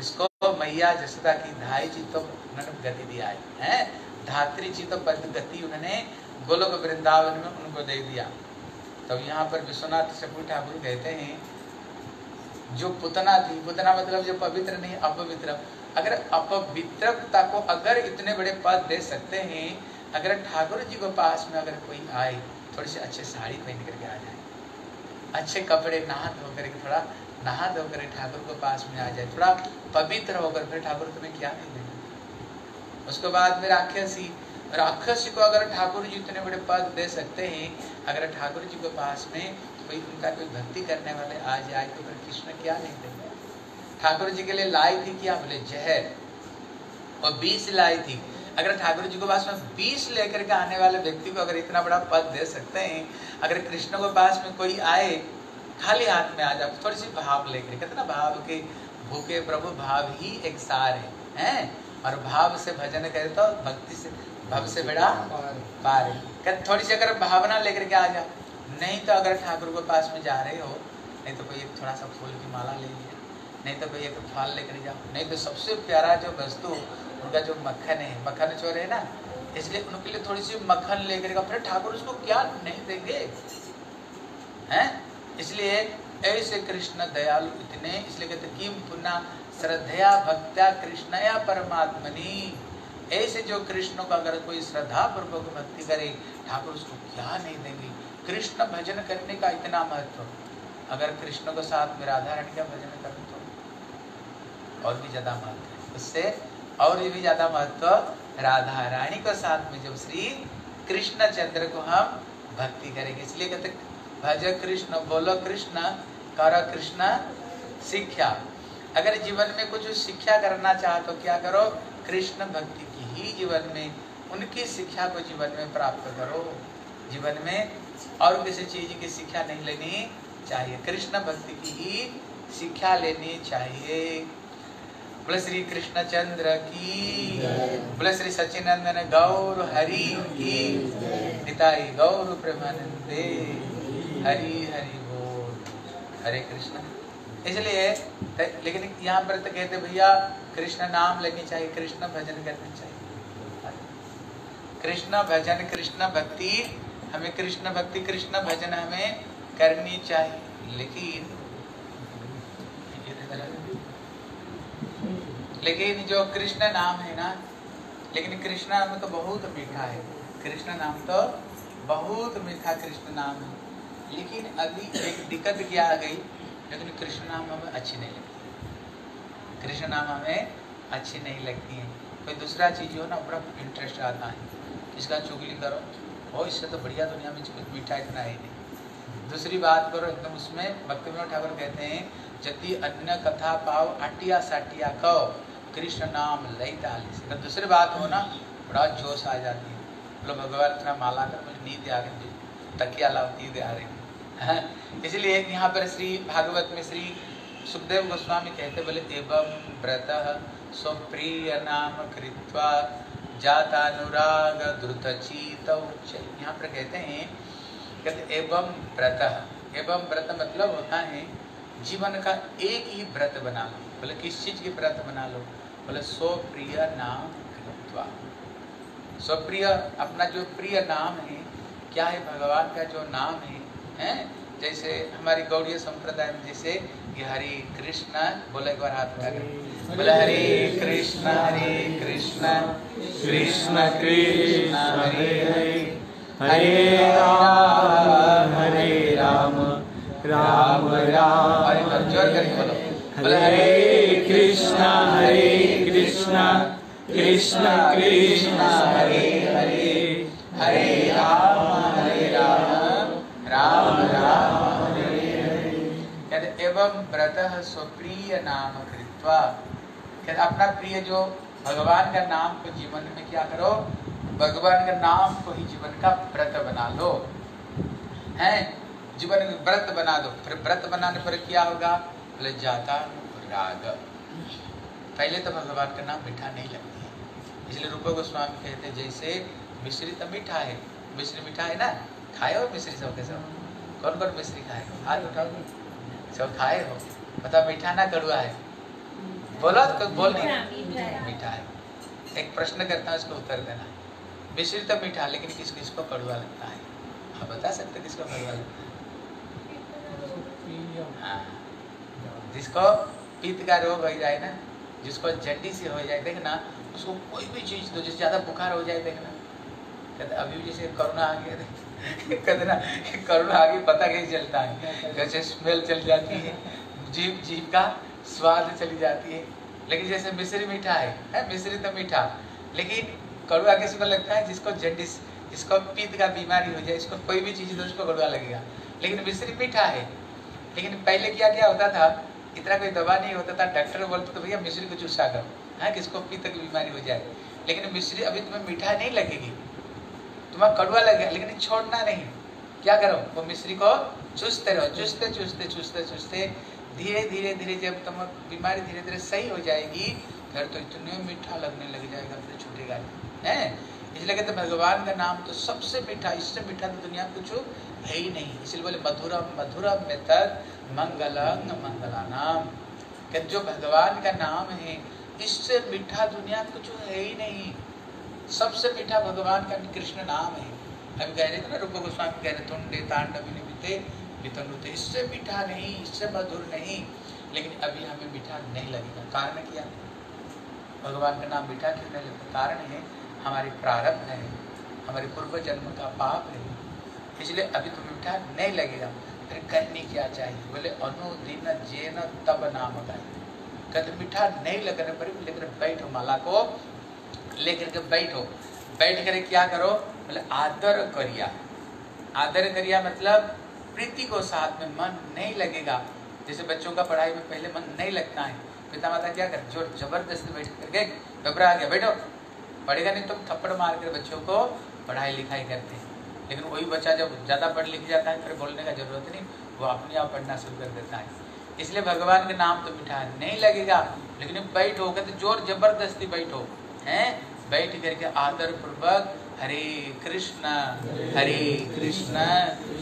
Speaker 1: इसको मैया जसोदा की धाई जी तो उन्होंने गति दिया है? धात्री जी तो पद गति उन्होंने गोलोक वृंदावन में उनको दे दिया। तो यहाँ पर विश्वनाथ चकुर ठाकुर कहते हैं, जो पुतना थी, पुतना मतलब जो पवित्र नहीं, अपवित्र। अगर अपवित्रता को अगर इतने बड़े पद दे सकते हैं, अगर ठाकुर जी को पास में अगर कोई आए, थोड़ी सी अच्छी साड़ी पहन करके आ जाए, अच्छे कपड़े नहा धो करके थोड़ा नहा धो कर ठाकुर को पास में आ जाए, थोड़ा पवित्र होकर फिर ठाकुर तुम्हें क्या नहीं देगा? उसके बाद में राक्षसी राक्षसी को अगर ठाकुर जी इतने बड़े पद दे सकते हैं, अगर ठाकुर जी के पास में कोई उनका कोई भक्ति करने वाले आ जाए तो फिर कृष्ण क्या नहीं देंगे? ठाकुर जी के लिए लाई थी क्या बोले जहर, और बीस लाई थी। अगर ठाकुर जी के पास में बीस लेकर के आने वाले व्यक्ति को अगर इतना बड़ा पद दे सकते हैं, अगर कृष्ण के पास में कोई आए, खाली हाथ में आ जाए, थोड़ी सी भाव लेकर कहते ना भाव के भूखे प्रभु भाव ही एक सार है, हैं? और भाव से भजन करे तो भक्ति से भव से बड़ा पार कहते थोड़ी सी अगर भावना लेकर के आ जा। नहीं तो अगर ठाकुर के पास में जा रहे हो, नहीं तो कोई एक थोड़ा सा फूल की माला ले लिया। नहीं तो कोई एक फल लेकर जाओ। नहीं तो सबसे प्यारा जो वस्तु, उनका जो मक्खन है, मक्खन चोर है ना, इसलिए उनके लिए थोड़ी सी मक्खन लेकर के फिर ठाकुर उसको क्या नहीं देंगे? हैं? इसलिए ऐसे कृष्ण दयालु इतने, इसलिए कहते किम पुनः श्रद्धया भक्त्या कृष्णया परमात्मनी? ऐसे जो कृष्ण को अगर कोई श्रद्धा पूर्वक भक्ति करे, ठाकुर उसको क्या नहीं देंगे? कृष्ण भजन करने का इतना महत्व? अगर कृष्ण को साथ में राधा रानी का भजन करें तो? और भी ज़्यादा महत्व उससे और भी ज़्यादा महत्व राधा रानी को साथ में जब श्री कृष्ण चंद्र को हम भक्ति करेंगे। इसलिए कहते भज कृष्ण, बोलो कृष्ण, कर कृष्ण शिक्षा। अगर जीवन में कुछ शिक्षा करना चाहो तो क्या करो? कृष्ण भक्ति ही जीवन में, उनकी शिक्षा को जीवन में प्राप्त करो। जीवन में और किसी चीज़ की शिक्षा नहीं लेनी चाहिए। कृष्ण भक्ति की ही शिक्षा लेनी चाहिए। बोले श्री कृष्ण चंद्र की, बोले श्री सचिनंदन गौर हरि की पिताई गौर प्रेमानंदे हरि हरि बोल। हरे कृष्ण। इसलिए लेकिन यहाँ पर तो कहते भैया, कृष्ण नाम लेनी चाहिए, कृष्ण भजन करनी चाहिए। कृष्ण भजन, कृष्ण भक्ति। हमें कृष्ण भक्ति, कृष्ण भजन हमें करनी चाहिए। लेकिन लेकिन जो कृष्ण नाम है ना, लेकिन कृष्ण नाम तो बहुत मीठा है। कृष्ण नाम तो बहुत मीठा कृष्ण नाम है। लेकिन अभी एक दिक्कत क्या आ गई, लेकिन कृष्ण नाम हमें अच्छी नहीं लगती। कृष्ण नाम हमें अच्छी नहीं लगती है। कोई दूसरा चीज़ हो ना, बड़ा इंटरेस्ट आता है। इसका चुगली करो। और इससे तो बढ़िया दुनिया में कुछ मीठा इतना है नहीं। दूसरी बात करो, एकदम उसमें भक्ति विनोद ठाकुर कहते हैं यदि अन्य कथा पाओ अटिया साटिया कहो कृष्ण नाम लई डाली से। दूसरी बात हो ना, बड़ा जोश आ जाती है। बोलो, भगवान, इतना माला कर, मुझे नींद आ गई तकिया लाओ, नींद आ रही है। [LAUGHS] इसलिए यहाँ पर श्री भागवत में श्री सुखदेव गोस्वामी कहते बोले, एवं व्रत स्वप्रिय नाम कृत्वा जातानुराग द्रुत चीत यहाँ पर कहते हैं, कहते एवं व्रत। एवं व्रत मतलब होता है, जीवन का एक ही व्रत बना लो। बोले, किस चीज़ की व्रत बना लो? बोले, स्वप्रिय नाम स्वप्रिय, अपना जो प्रिय नाम है, क्या है भगवान का जो नाम है, हैं? जैसे हमारी गौड़ीय संप्रदाय में जैसे, ये हरे कृष्ण, बोले एक बार हाथ बोले, हरे कृष्ण हरे कृष्ण।
Speaker 4: कृष्ण कृष्ण हरे हरे। हरे राम हरे राम। राम राम। हरे कृष्ण हरे कृष्ण। कृष्ण कृष्ण हरे हरे।
Speaker 1: हरे राम हरे राम। राम राम। हरे हरे कहते एवं व्रत स्वप्रिय नाम कृत्वा अपना प्रिय जो भगवान का नाम को जीवन में क्या करो? भगवान का नाम को ही जीवन का व्रत बना लो। हैं? जीवन में व्रत बना दो। फिर व्रत बनाने पर क्या होगा? बोले, जाता राग। पहले तो भगवान का नाम मीठा नहीं लगती है। इसलिए रूप गोस्वामी कहते जैसे मिश्री तो मीठा है। मिश्री मीठा है ना? खाए हो मिश्री सब के सब? कौन कौन मिश्री खाए हो? हाथ उठाओ सब खाए हो। पता मीठा ना कड़ुआ है। बोलो तो बोल नहीं।
Speaker 3: मीठा है।
Speaker 1: एक प्रश्न करता हूँ इसको उत्तर देना। मिश्री तो मीठा लेकिन किस किस को कड़ुआ लगता है? आप बता सकते हैं किसको कड़ुआ लगता है? हाँ। जिसको पित्त का रोग हो जाए ना जिसको जल्दी से हो जाए देखना उसको कोई भी चीज़ दो जैसे ज़्यादा बुखार हो जाए देखना। कहते अभी जैसे कोरोना आ गया कहते ना कोरोना आ गई पता कैसे चलता है? जैसे स्मेल चल जाती है? जीव जीव का स्वाद चली जाती है। लेकिन जैसे मिश्री मीठा है, है मिश्री तो मीठा। लेकिन कड़वा किसको लगता है? जिसको जन्डिस जिसको पित्त का बीमारी हो जाए इसको कोई भी चीज़ दो उसको कड़वा लगेगा। लेकिन मिश्री मीठा है। लेकिन पहले क्या क्या होता था? इतना कोई दवा नहीं होता था। डॉक्टर बोलते तो भैया मिश्री को चूसा करो। है किसको पीत की बीमारी हो जाए। लेकिन मिश्री अभी तुम्हें मीठा नहीं लगेगी। तुम्हें कड़वा लगेगा लेकिन छोड़ना नहीं। क्या करो? वो मिश्री को चूसते रहो। चूसते चूसते चूसते चूसते धीरे धीरे धीरे जब तुम बीमारी धीरे धीरे सही हो जाएगी फिर तो इतने मीठा लगने लग जाएगा फिर छूटेगा नहीं, है? इसलिए कहते भगवान का नाम तो सबसे मीठा, इससे मीठा तो दुनिया में कुछ है ही नहीं। इसलिए बोले, मधुरम मधुरम में मंगलंग मंगला नाम कि जो भगवान का नाम है, इससे मीठा दुनिया कुछ है ही नहीं। सबसे मीठा भगवान का कृष्ण नाम है। अभी कह रहे थे ना, रूप गोस्वामी कह रहे, तुंडे तांडव निमिते वितनुते इससे मीठा नहीं, इससे मधुर नहीं, लेकिन अभी हमें मीठा नहीं लगेगा। कारण क्या? भगवान का नाम मीठा क्यों नहीं लगता? कारण है, हमारी प्रारब्ध है, हमारे पूर्व जन्म का पाप है। इसलिए अभी तो मीठा नहीं लगेगा। फिर करनी क्या चाहिए? बोले अनुदिन जेन तब नाम गाय कहते मीठा नहीं लगने पर लेकर बैठो माला को, लेकर के बैठो। बैठ कर क्या करो? बोले, आदर करिया। आदर करिया मतलब प्रीति को साथ में मन नहीं लगेगा। जैसे बच्चों का पढ़ाई में पहले मन नहीं लगता है। पिता माता क्या कर, ज़ोर ज़बरदस्ती बैठ करके घबरा गया, बैठो। पढ़ेगा नहीं तो थप्पड़ मार कर बच्चों को पढ़ाई लिखाई करते हैं। लेकिन वही बच्चा जब ज़्यादा पढ़ लिख जाता है, फिर बोलने का ज़रूरत नहीं, वो अपने आप पढ़ना शुरू कर देता है। इसलिए भगवान के नाम तो मिठा नहीं लगेगा। लेकिन बैठो, कहते ज़ोर ज़बरदस्ती बैठो, हैं? बैठ करके आदर पूर्वक हरे कृष्ण हरे कृष्ण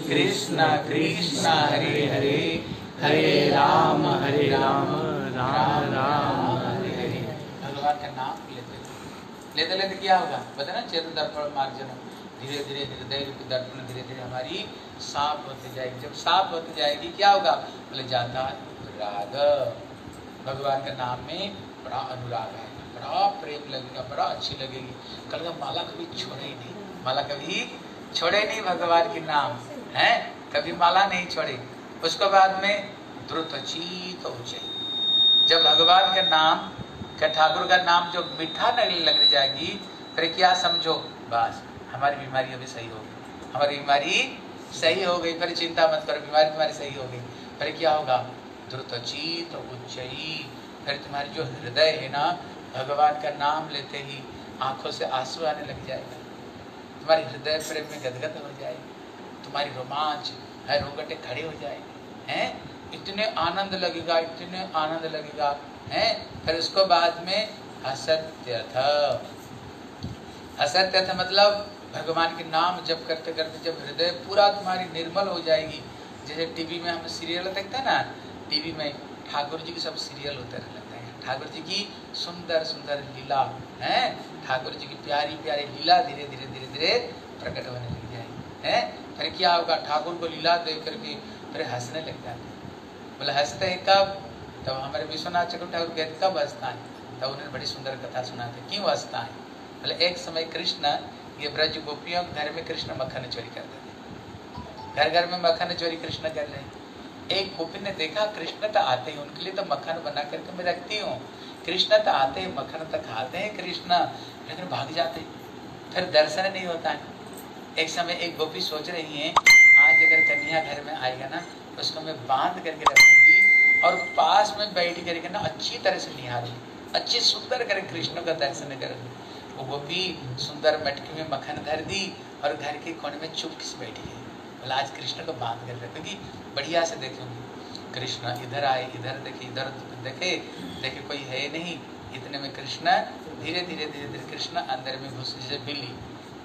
Speaker 1: कृष्ण कृष्ण, हरे हरे हरे राम हरे राम राम राम, हरे हरे। भगवान का नाम लेते लेते लेते क्या होगा? बता ना, चेतन दर्पण मार्जन। धीरे धीरे हृदय रूपी दर्पण, धीरे धीरे हमारी साफ़ होती जाएगी। जब साफ़ होती जाएगी, क्या होगा? बोले, जाता राग भगवान के नाम में बड़ा अनुराग है। बड़ा प्रेम लगेगा, बड़ा अच्छी लगेगी। कल का माला कभी छोड़े ही नहीं। माला कभी छोड़े नहीं भगवान के नाम, है? कभी माला नहीं छोड़े। उसके बाद में द्रुत चीत ऊँचे जब भगवान के नाम, का ठाकुर का नाम जो मीठा लगने लग जाएगी, फिर क्या समझो? बस, हमारी बीमारी अभी सही हो गई। हमारी बीमारी सही हो गई, फिर चिंता मत करो, बीमारी तुम्हारी सही हो गई। फिर क्या होगा? द्रुत चीत उच्चई फिर तुम्हारी जो हृदय है ना भगवान का नाम लेते ही आँखों से आँसू आने लग जाएगा। तुम्हारे हृदय प्रेम में गदगद हो जाएगी। तुम्हारी रोमांच है रोगटे खड़े हो जाएँगे। हैं? इतने आनंद लगेगा, इतने आनंद लगेगा। हैं? फिर उसको बाद में असत्य था। असत्य था मतलब भगवान के नाम जब करते करते जब हृदय पूरा तुम्हारी निर्मल हो जाएगी। जैसे टीवी में हम सीरियल देखते हैं ना, टीवी में ठाकुर जी के सब सीरियल होते रहते हैं। ठाकुर जी की सुंदर सुंदर लीला है। ठाकुर जी की प्यारी प्यारी लीला धीरे धीरे धीरे धीरे प्रकट होने लग जाएगी है? फिर क्या होगा? ठाकुर को लीला देख करके फिर हंसने लग जाते हैं। बोले, हँसते हैं कब? तब हमारे विश्वनाथ चक्रवर्ती ठाकुर कहते, कब हंसता है? तब उन्होंने बड़ी सुंदर कथा सुनाते, क्यों हंसता है? बोले, एक समय कृष्ण, ये ब्रज गोपियों घर में कृष्ण मक्खन चोरी करते थे घर घर में मक्खन चोरी कृष्ण कर रहे एक गोपी ने देखा, कृष्ण तो आते हैं, उनके लिए तो मक्खन बना करके मैं रखती हूँ। कृष्ण तो आते हैं मक्खन तो खाते हैं, कृष्ण। लेकिन भाग जाते, फिर दर्शन नहीं होता है। एक समय एक गोपी सोच रही है, आज अगर कन्या घर में आएगा ना तो उसको मैं बाँध करके रखूँगी और पास में बैठ करके ना अच्छी तरह से निहारूँगी अच्छी सुंदर कर कृष्ण का दर्शन करूँगी वो गोपी सुंदर मटकी में मक्खन धर दी और घर के कोने में चुप से बैठी है। बोला आज कृष्ण को बाँध कर रखेगी बढ़िया से देखूँगी कृष्ण इधर आए, इधर देखे इधर देखे देखे कोई है नहीं। इतने में कृष्ण, धीरे धीरे धीरे धीरे कृष्ण अंदर में घुस, जैसे बिल्ली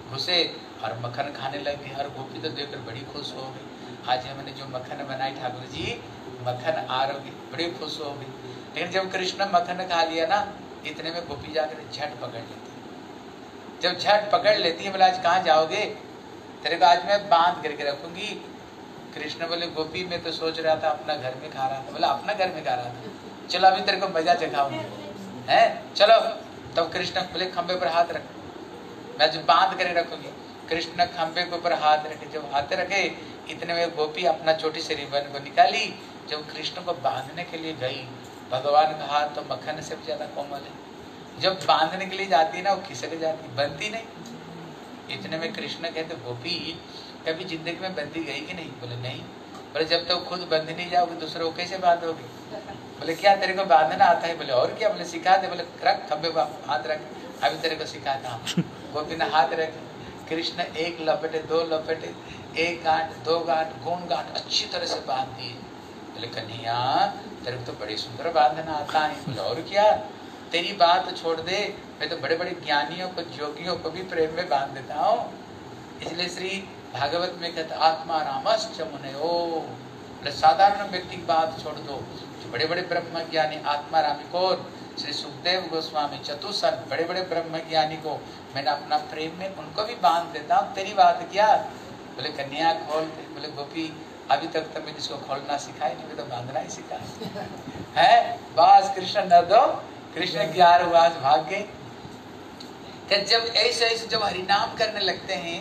Speaker 1: घुसे और मक्खन खाने लग गई। और गोपी तो देखकर बड़ी खुश हो गई। आज हमने जो मक्खन बनाई, ठाकुर जी, मक्खन आ रही बड़ी खुश हो गई लेकिन जब कृष्ण मक्खन खा लिया ना, इतने में गोपी जाकर झट पकड़ लेती। जब झट पकड़ लेती है, बोला, आज कहाँ जाओगे? तेरे को आज मैं बाँध करके रखूँगी। कृष्ण बोले, गोपी, में तो सोच रहा था अपना घर में खा रहा था। बोला, अपना घर में खा रहा था। चलो, अभी तेरे को मज़ा चखाऊँगी है? चलो, तब कृष्ण बोले खंबे पर हाथ रख। मैं जो बाँध कर रखूँगी। कृष्ण खंबे के ऊपर हाथ रखे, जब हाथ रखे, इतने में गोपी अपना छोटी सी रिबन को निकाली। जब कृष्ण को बांधने के लिए गई, भगवान का हाथ तो मक्खन से भी ज़्यादा कोमल है। जब बांधने के लिए जाती है ना, वो खिसक जाती, बनती नहीं। इतने में कृष्ण कहते गोपी कभी ज़िंदगी में बंदी गई कि नहीं? बोले नहीं। बोले जब तक तो खुद बंद नहीं जाओगे दूसरे को कैसे बांधोगे? बोले क्या तेरे को बांधना आता है? बोले और क्या? बोले सिखा दे। बोले रख पर हाथ रख। अभी तेरे को सिखाता हूँ। [LAUGHS] गोपी ने हाथ रख। कृष्ण एक लपेटे दो लपेटे एक गांठ दो गांठ गोंड गांठ अच्छी तरह से बाँध दिए। बोले कन्हैया तेरे को तो बड़ी सुंदर बांधना आता है। बोले और क्या? तेरी बात छोड़ दे मैं तो बड़े बड़े ज्ञानियों को जोगियों को भी प्रेम में बाँध देता हूँ। इसलिए श्री भागवत में कहते आत्मा रामश्च मुने ओ साधारण व्यक्ति की बात छोड़ दो। जो बड़े बड़े ब्रह्म ज्ञानी आत्मा रामी को श्री सुखदेव गोस्वामी चतुसन बड़े बड़े ब्रह्म ज्ञानी को मैंने अपना प्रेम में उनको भी बाँध देता हूँ। तेरी बात क्या? बोले कन्या खोल बोले गोपी अभी तक तो मैंने इसको खोलना सिखाया नहीं तो बांधना ही सिखाया। [LAUGHS] है? बस कृष्ण न दो। कृष्ण ग्यारह हुआ भाग गए जब ऐसे ऐसे जब हरिनाम करने लगते हैं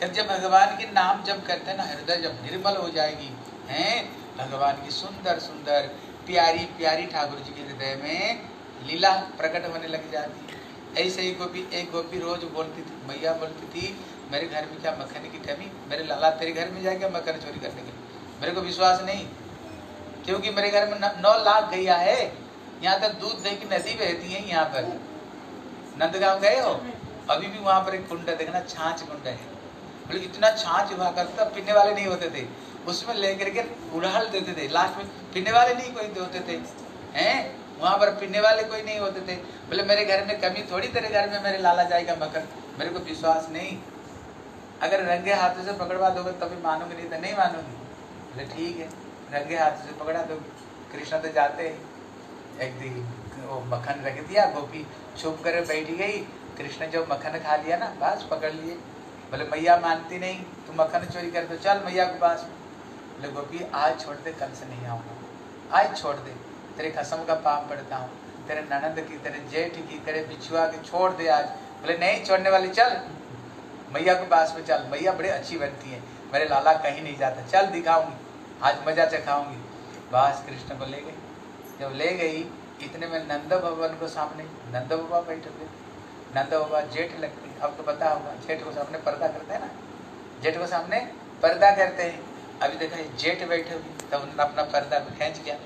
Speaker 1: कि जब भगवान के नाम जब करते हैं ना, हृदय जब निर्मल हो जाएगी, हैं? भगवान की सुंदर सुंदर, प्यारी प्यारी ठाकुर जी के हृदय में लीला प्रकट होने लग जाती ऐसे ही गोपी, एक गोपी रोज बोलती थी, मैया बोलती थी, मेरे घर में क्या मक्खन की कमी मेरे लाला तेरे घर में जाएगा मक्खन चोरी करने के मेरे को विश्वास नहीं, क्योंकि मेरे घर में नौ लाख गैया है। यहाँ तक दूध दही की नदी बहती है यहाँ पर। नंदगांव गए हो? अभी भी वहाँ पर एक कुंड है, देखना छाछ कुंड है। बोले, इतना छाछ हुआ करता पीने वाले नहीं होते थे। उसमें लेकर के उड़ाल देते थे। लास्ट में पीने वाले नहीं कोई होते थे। हैं? वहाँ पर पीने वाले कोई नहीं होते थे। बोले, मेरे घर में कमी थोड़ी तेरे घर में, मेरे लाला जाएगा मकर। मेरे को विश्वास नहीं। अगर रंगे हाथों से पकड़वा दोगे, तभी मानूँगी, नहीं तो नहीं मानूँगी। बोले, ठीक है, रंगे हाथों से पकड़ा दोगे। कृष्णा तो जाते दिन वो मक्खन रख दिया, गोपी छुप कर बैठ गई। कृष्ण जब मक्खन खा लिया ना, बस पकड़ लिए। बोले, मैया मानती नहीं, तू मक्खन चोरी कर दो, चल मैया के पास बोले, गोपी, आज छोड़ दे, कल से नहीं आऊँगा। आज छोड़ दे, तेरे कसम का पाप पड़ता हूँ। तेरे ननंद की, तेरे जेठ की, तेरे बिछुआ की छोड़ दे आज। बोले, नहीं छोड़ने वाले, चल। मैया के पास में चल। मैया बड़ी अच्छी बनती है। मेरे लाला कहीं नहीं जाता। चल दिखाऊँगी। आज मज़ा चखाऊँगी। बस कृष्ण को ले गई जब ले गई, इतने में नंद भवन को सामने, नंद बाबा बैठे हुए नंद बाबा जेठ लगते हैं आपको पता होगा, जेठ को सामने पर्दा करते हैं ना? जेठ को सामने पर्दा करते हैं। अभी देखा जेठ बैठे हुए, तब उन्होंने अपना पर्दा खींच किया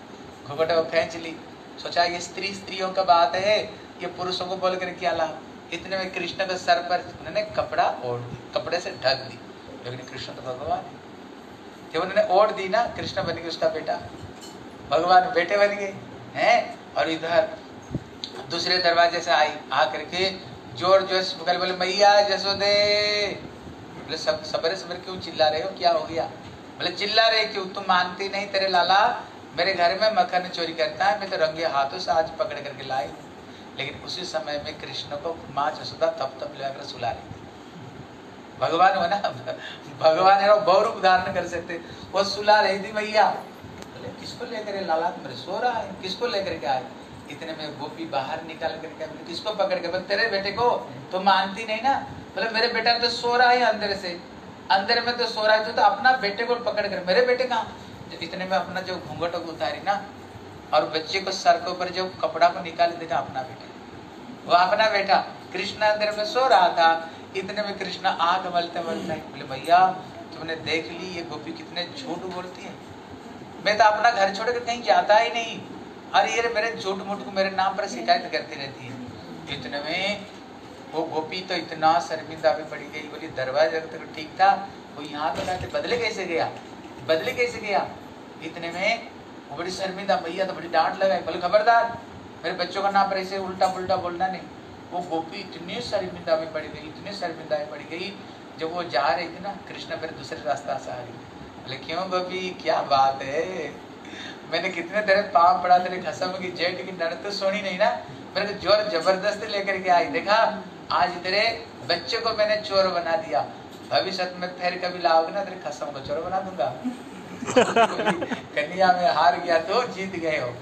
Speaker 1: घुघट को खींच ली। सोचा ये स्त्री स्त्रियों का बात है, ये पुरुषों को बोल कर क्या लाभ? इतने में कृष्ण के सर पर उन्होंने कपड़ा ओढ़ दी, कपड़े से ढक दी। लेकिन कृष्ण तो भगवान है। जब उन्होंने ओढ़ दी ना, कृष्ण बन गए उसका बेटा। भगवान बेटे बन गए। हैं और इधर दूसरे दरवाजे से आई आ करके ज़ोर ज़ोर से पुकार बोले, मैया जसोदे। बोले, सब, सबरे सबरे, क्यों चिल्ला रहे हो? क्या हो गया? बोले, चिल्ला रहे क्यों? तुम मानती नहीं तेरे लाला। मेरे घर में मक्खन चोरी करता है, मैं तो रंगे हाथों से आज पकड़ करके लाई लेकिन उसी समय में कृष्ण को माँ जसोदा तप तप लेकर सुला रही भगवान हो ना? भगवान है गौरव धारण कर सकते। वो सुला रही थी भैया बोले किसको लेकर लाला मेरे सो रहा है? किसको लेकर के आए? इतने में गोपी बाहर निकाल करके किसको पकड़ के? बोले तेरे बेटे को। तो मानती नहीं ना? बोले मेरे बेटा तो सो रहा है अंदर से। अंदर में तो सो रहा है तो, तो अपना बेटे को पकड़ कर। मेरे बेटे कहाँ? इतने में अपना जो घूंघट उतारी ना और बच्चे को सर के ऊपर जो कपड़ा को निकाल देखा अपना बेटा। वो अपना बेटा कृष्ण अंदर में सो रहा था। इतने में कृष्ण आग मलते मलते बोले भैया तुमने देख ली ये गोपी कितने झूठ बोलती है? मैं तो अपना घर छोड़कर कहीं जाता ही नहीं। अरे ये मेरे झूठ मूठ को मेरे नाम पर शिकायत करती रहती है। इतने में वो गोपी तो इतना शर्मिंदा भी पड़ी गई, बोली, दरवाज़ा तक तो ठीक था, वो यहाँ तो जाके बदले कैसे गया? बदले कैसे गया? इतने में वो बड़ी शर्मिंदा भैया तो बड़ी डांट लगाई, बोले, खबरदार, मेरे बच्चों का नाम पर ऐसे उल्टा पुल्टा बोलना नहीं। वो गोपी इतनी शर्मिंदा में पड़ी गई, इतनी शर्मिंदा में पड़ी गई, जब वो जा रही थी ना, कृष्ण फिर दूसरे रास्ता से आ रही बोले, क्यों गोपी क्या बात है? मैंने कितने तेरे पाप पड़ा, तेरे खसम की जेठ की नड़ तो सोनी नहीं ना। मेरे को ज़ोर ज़बरदस्ती लेकर के आई। देखा, आज तेरे बच्चे को मैंने चोर बना दिया। भविष्य में फिर कभी लाओगे ना, तेरे खसम को चोर बना दूँगा। कन्या में हार गया तो जीत गए हो।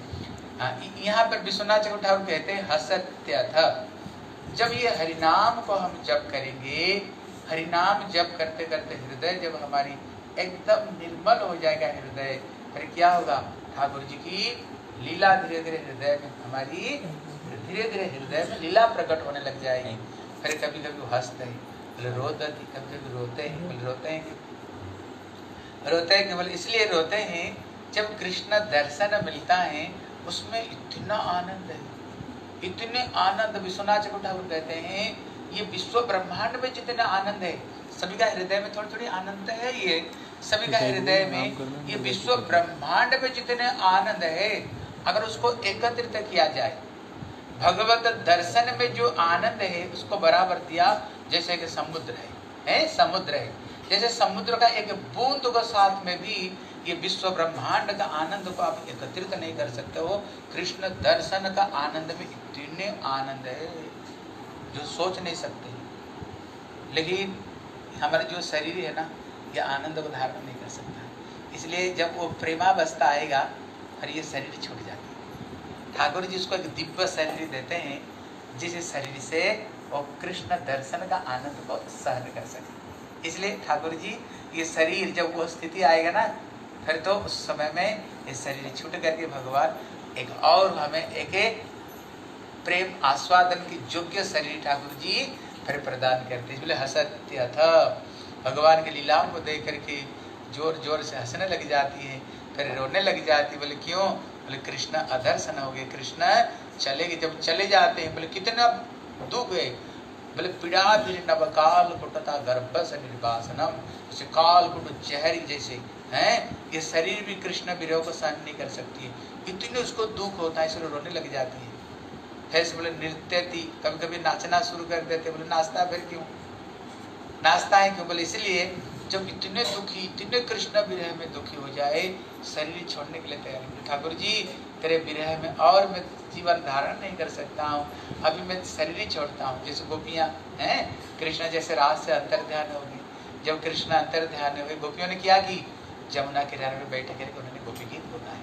Speaker 1: यहाँ पर विश्वनाथ चक्रवर्ती ठाकुर कहते हैं हसत्य जब ये हरिनाम को हम जप करेंगे, हरिनाम जप करते करते हृदय जब हमारी एकदम निर्मल हो जाएगा हृदय। फिर क्या होगा? ठाकुर जी की लीला धीरे धीरे हृदय में, हमारी धीरे धीरे हृदय में लीला प्रकट होने लग जाएगी। फिर कभी कभी हँसते हैं, बोले, रोते कभी कभी रोते हैं, बोले, रोते हैं रोते हैं केवल इसलिए रोते हैं, जब कृष्ण दर्शन मिलता है, उसमें इतना आनंद है। इतने आनंद विश्वनाथ चक्रवर्ती ठाकुर कहते हैं, ये विश्व ब्रह्मांड में जितना आनंद है, सभी का हृदय में थोड़ी थोड़ी आनंद है ये। सभी का हृदय में ये विश्व ब्रह्मांड में जितने आनंद है, अगर उसको एकत्रित किया जाए, भगवत दर्शन में जो आनंद है, उसको बराबर दिया, जैसे कि समुद्र है है, समुद्र है। जैसे समुद्र का एक बूंद को साथ में भी ये विश्व ब्रह्मांड का आनंद को आप एकत्रित नहीं कर सकते हो। कृष्ण दर्शन का आनंद में इतने आनंद है, जो सोच नहीं सकते। लेकिन हमारा जो शरीर है ना ये आनंद को धारण नहीं कर सकता। इसलिए जब वो प्रेमावस्था आएगा, और ये शरीर छूट जाती ठाकुर जी उसको एक दिव्य शरीर देते हैं, जिस शरीर से वो कृष्ण दर्शन का आनंद को सहन कर सके। इसलिए ठाकुर जी, ये शरीर जब वो स्थिति आएगा ना, फिर तो उस समय में ये शरीर छूट करके भगवान एक और हमें एक प्रेम आस्वादन की योग्य शरीर ठाकुर जी फिर प्रदान करते हैं। बोले, हसत्य था। भगवान की लीलाओं को देख करके ज़ोर ज़ोर से हंसने लग जाती है, फिर रोने लग जाती है, बोले, क्यों? बोले, कृष्ण अदर्शन हो गए, कृष्ण चले गए, जब चले जाते हैं, बोले, कितना दुख है। बोले पीड़ा भी नवकाल कुटता गर्भ से निर्वासनम। जैसे काल कुट जहरी जैसे हैं, ये शरीर भी कृष्ण विरह को सहन नहीं कर सकती है। इतने उसको दुख होता है, इसलिए रोने लग जाती है। फिर बोले, नृत्य थी। कभी कभी नाचना शुरू कर देते बोले, नाचता फिर क्यों? नाचता है क्यों बोले इसलिए जब इतने दुखी इतने कृष्ण विरह में दुखी हो जाए, शरीर छोड़ने के लिए तैयार है ठाकुर जी, तेरे विरह में और मैं जीवन धारण नहीं कर सकता हूँ, अभी मैं शरीर ही छोड़ता हूँ। जैसे गोपियाँ हैं, कृष्ण जैसे रात से अंतर ध्यान हो गई। जब कृष्ण अंतर ध्यान हो गए गोपियों ने क्या की? जमुना किनारे में बैठे करके उन्होंने गोपी गीत गाए।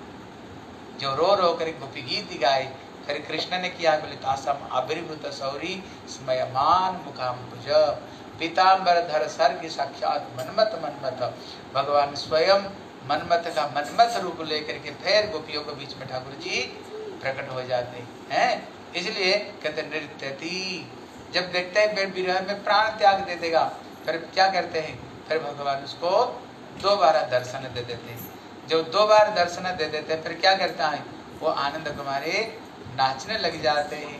Speaker 1: जो रो रो कर गोपी गीत गाए, फिर कृष्ण ने किया, बोले, तासम आविर्भूत सौरी, स्मयमान मुखाम्बुज पीताम्बर धर सर की साक्षात मनमत मनमत भगवान स्वयं मनमत का मनमत रूप लेकर के फिर गोपियों के बीच में ठाकुर जी प्रकट हो जाते हैं। इसलिए कहते नृत्य जब देखते हैं विरह में प्राण त्याग दे देगा। फिर क्या करते हैं? फिर भगवान उसको दो बार दर्शन दे देते हैं। जब दो बार दर्शन दे देते हैं, फिर क्या करता है? वो आनंद कुमारे नाचने लग जाते हैं।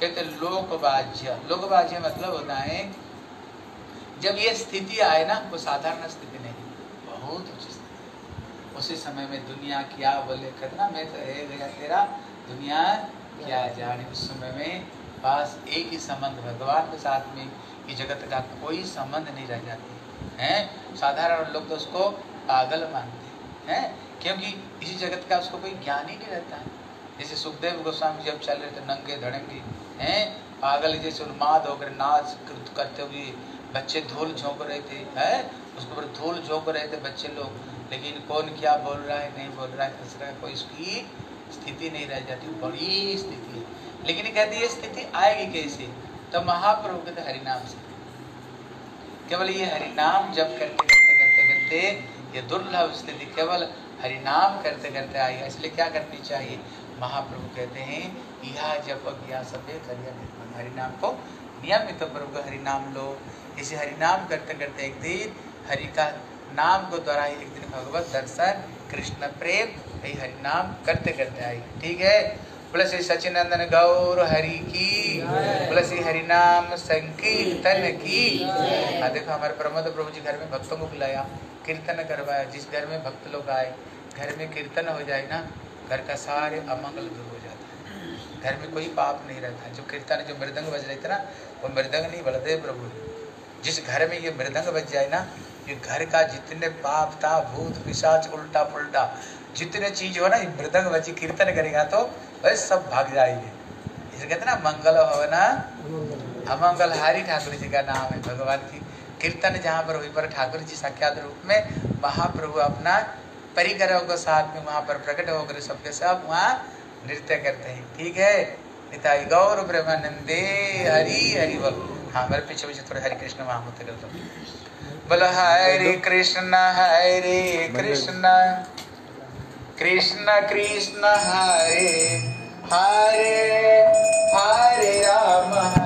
Speaker 1: कहते लोकवाज्य। लोकवाज्य मतलब होता है जब ये स्थिति आए ना, वो साधारण स्थिति नहीं, बहुत उच्च स्थिति। उसी समय में दुनिया क्या बोले, कहते मैं तो गया तेरा, दुनिया क्या जाने। उस समय में बस एक ही संबंध, भगवान के साथ में ये जगत का कोई संबंध नहीं रह जाती। है? साधारण लोग तो उसको पागल मानते हैं। क्योंकि इसी जगत का उसको कोई ज्ञान ही नहीं रहता। है जैसे सुखदेव गोस्वामी जब चल रहे थे नंगे धड़ंगे, हैं? पागल जैसे उन्माद होकर नाच करते हुए बच्चे धूल झोंक रहे थे, है? उसके ऊपर धूल झोंक रहे थे बच्चे लोग। लेकिन कौन क्या बोल रहा है, नहीं बोल रहा है किस रहा है, कोई उसकी स्थिति नहीं रह जाती, बड़ी स्थिति है। लेकिन कहती ये स्थिति आएगी कैसे? तो महाप्रभु कहते हरिनाम से। केवल ये हरिनाम जब करते करते करते करते, ये दुर्लभ स्थिति केवल हरिनाम करते करते आएगा इसलिए क्या करनी चाहिए? महाप्रभु कहते हैं यह किया सबे करिया हरिनाम को नियमित प्रभु हरिनाम लो। इसे हरिनाम करते करते एक दिन। हरि का नाम को द्वारा ही एक दिन भगवत दर्शन, कृष्ण प्रेम, यही हरिनाम करते करते आई ठीक है? बोले श्री सचिनंदन गौर हरि की। बोले श्री हरिनाम संकीर्तन की। हाँ देखो हमारे प्रमोद प्रभु जी घर में भक्तों को बुलाया, कीर्तन करवाया। जिस घर में भक्त लोग आए, घर में कीर्तन हो जाए ना, घर का सारे अमंगल दूर हो जाता है। घर में कोई पाप नहीं रहता। जो कीर्तन, जो मृदंग बज रहे थे ना, वो मृदंग नहीं बढ़ते प्रभु। जिस घर में ये मृदंग बज जाए ना, ये घर का जितने पाप था, भूत, पिशाच, उल्टा पुल्टा, जितने चीज़ हो ना, ये मृदंग बची, कीर्तन करेगा तो वह सब भाग जाएँगे। इसे कहते ना, मंगल भवना अमंगल हारी ठाकुर जी का नाम है, भगवान की कीर्तन जहाँ पर हुई पर ठाकुर जी साक्षात रूप में महाप्रभु अपना परिकरों को साथ में वहाँ पर प्रकट होकर सबके सब वहाँ नृत्य करते हैं। ठीक है? गौर ब्रह्मानंदे, हरि हरि बोल। हाँ मेरे पीछे पीछे थोड़े हरे कृष्ण वहाँ होते कर दो बोलो हरे कृष्ण हरे कृष्ण कृष्ण कृष्ण हरे हरे हरे राम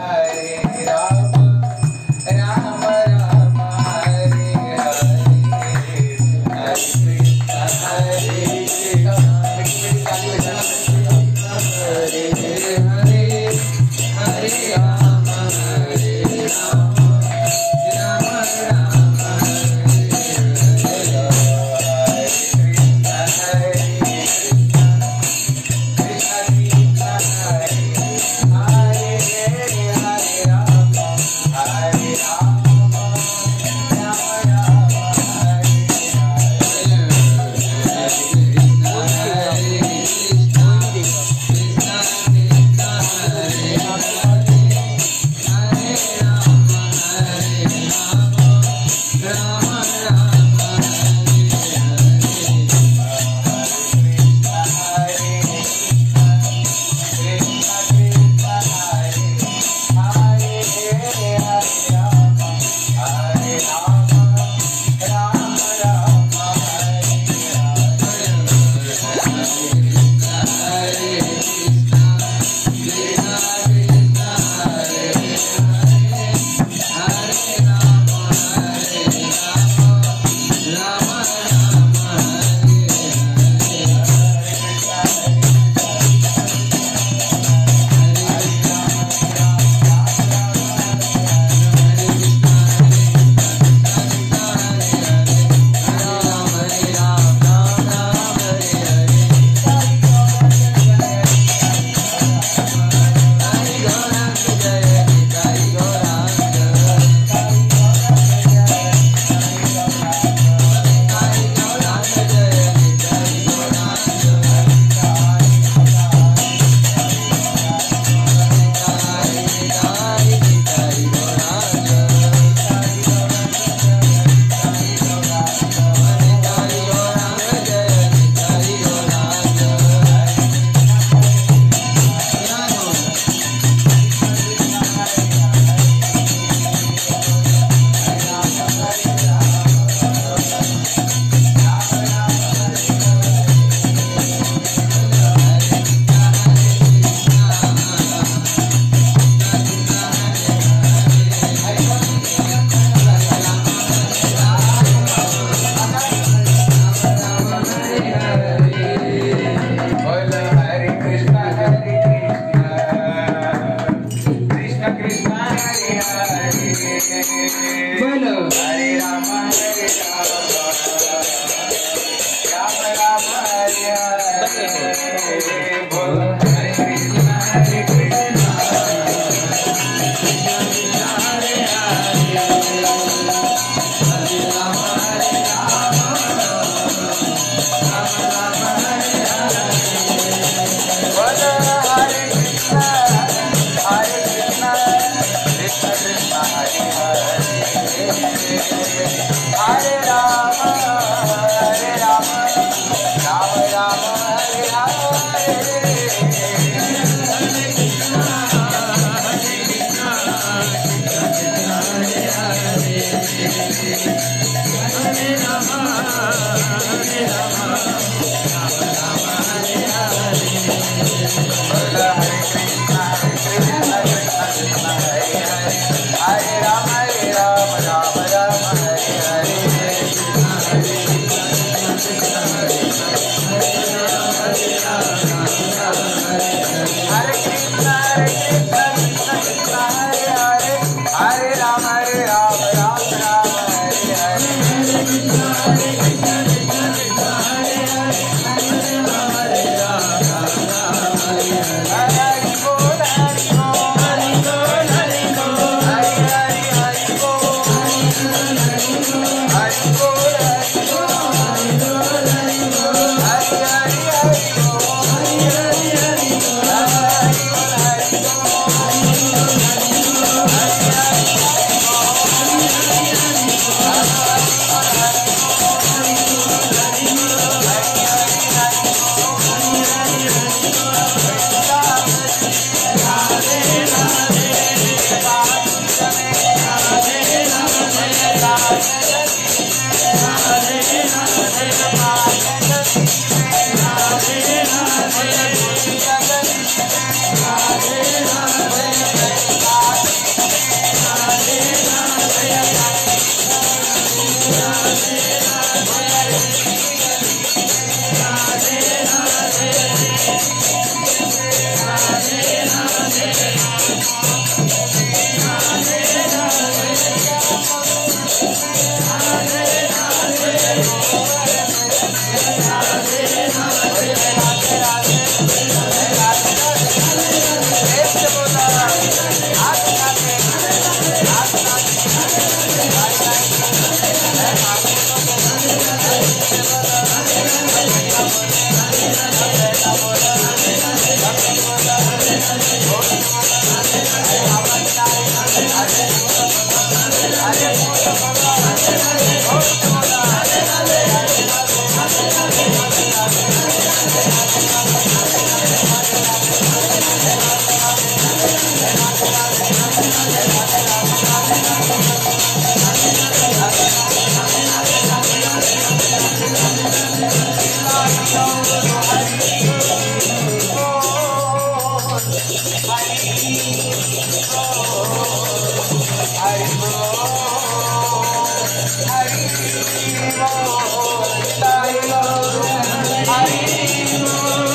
Speaker 1: Hare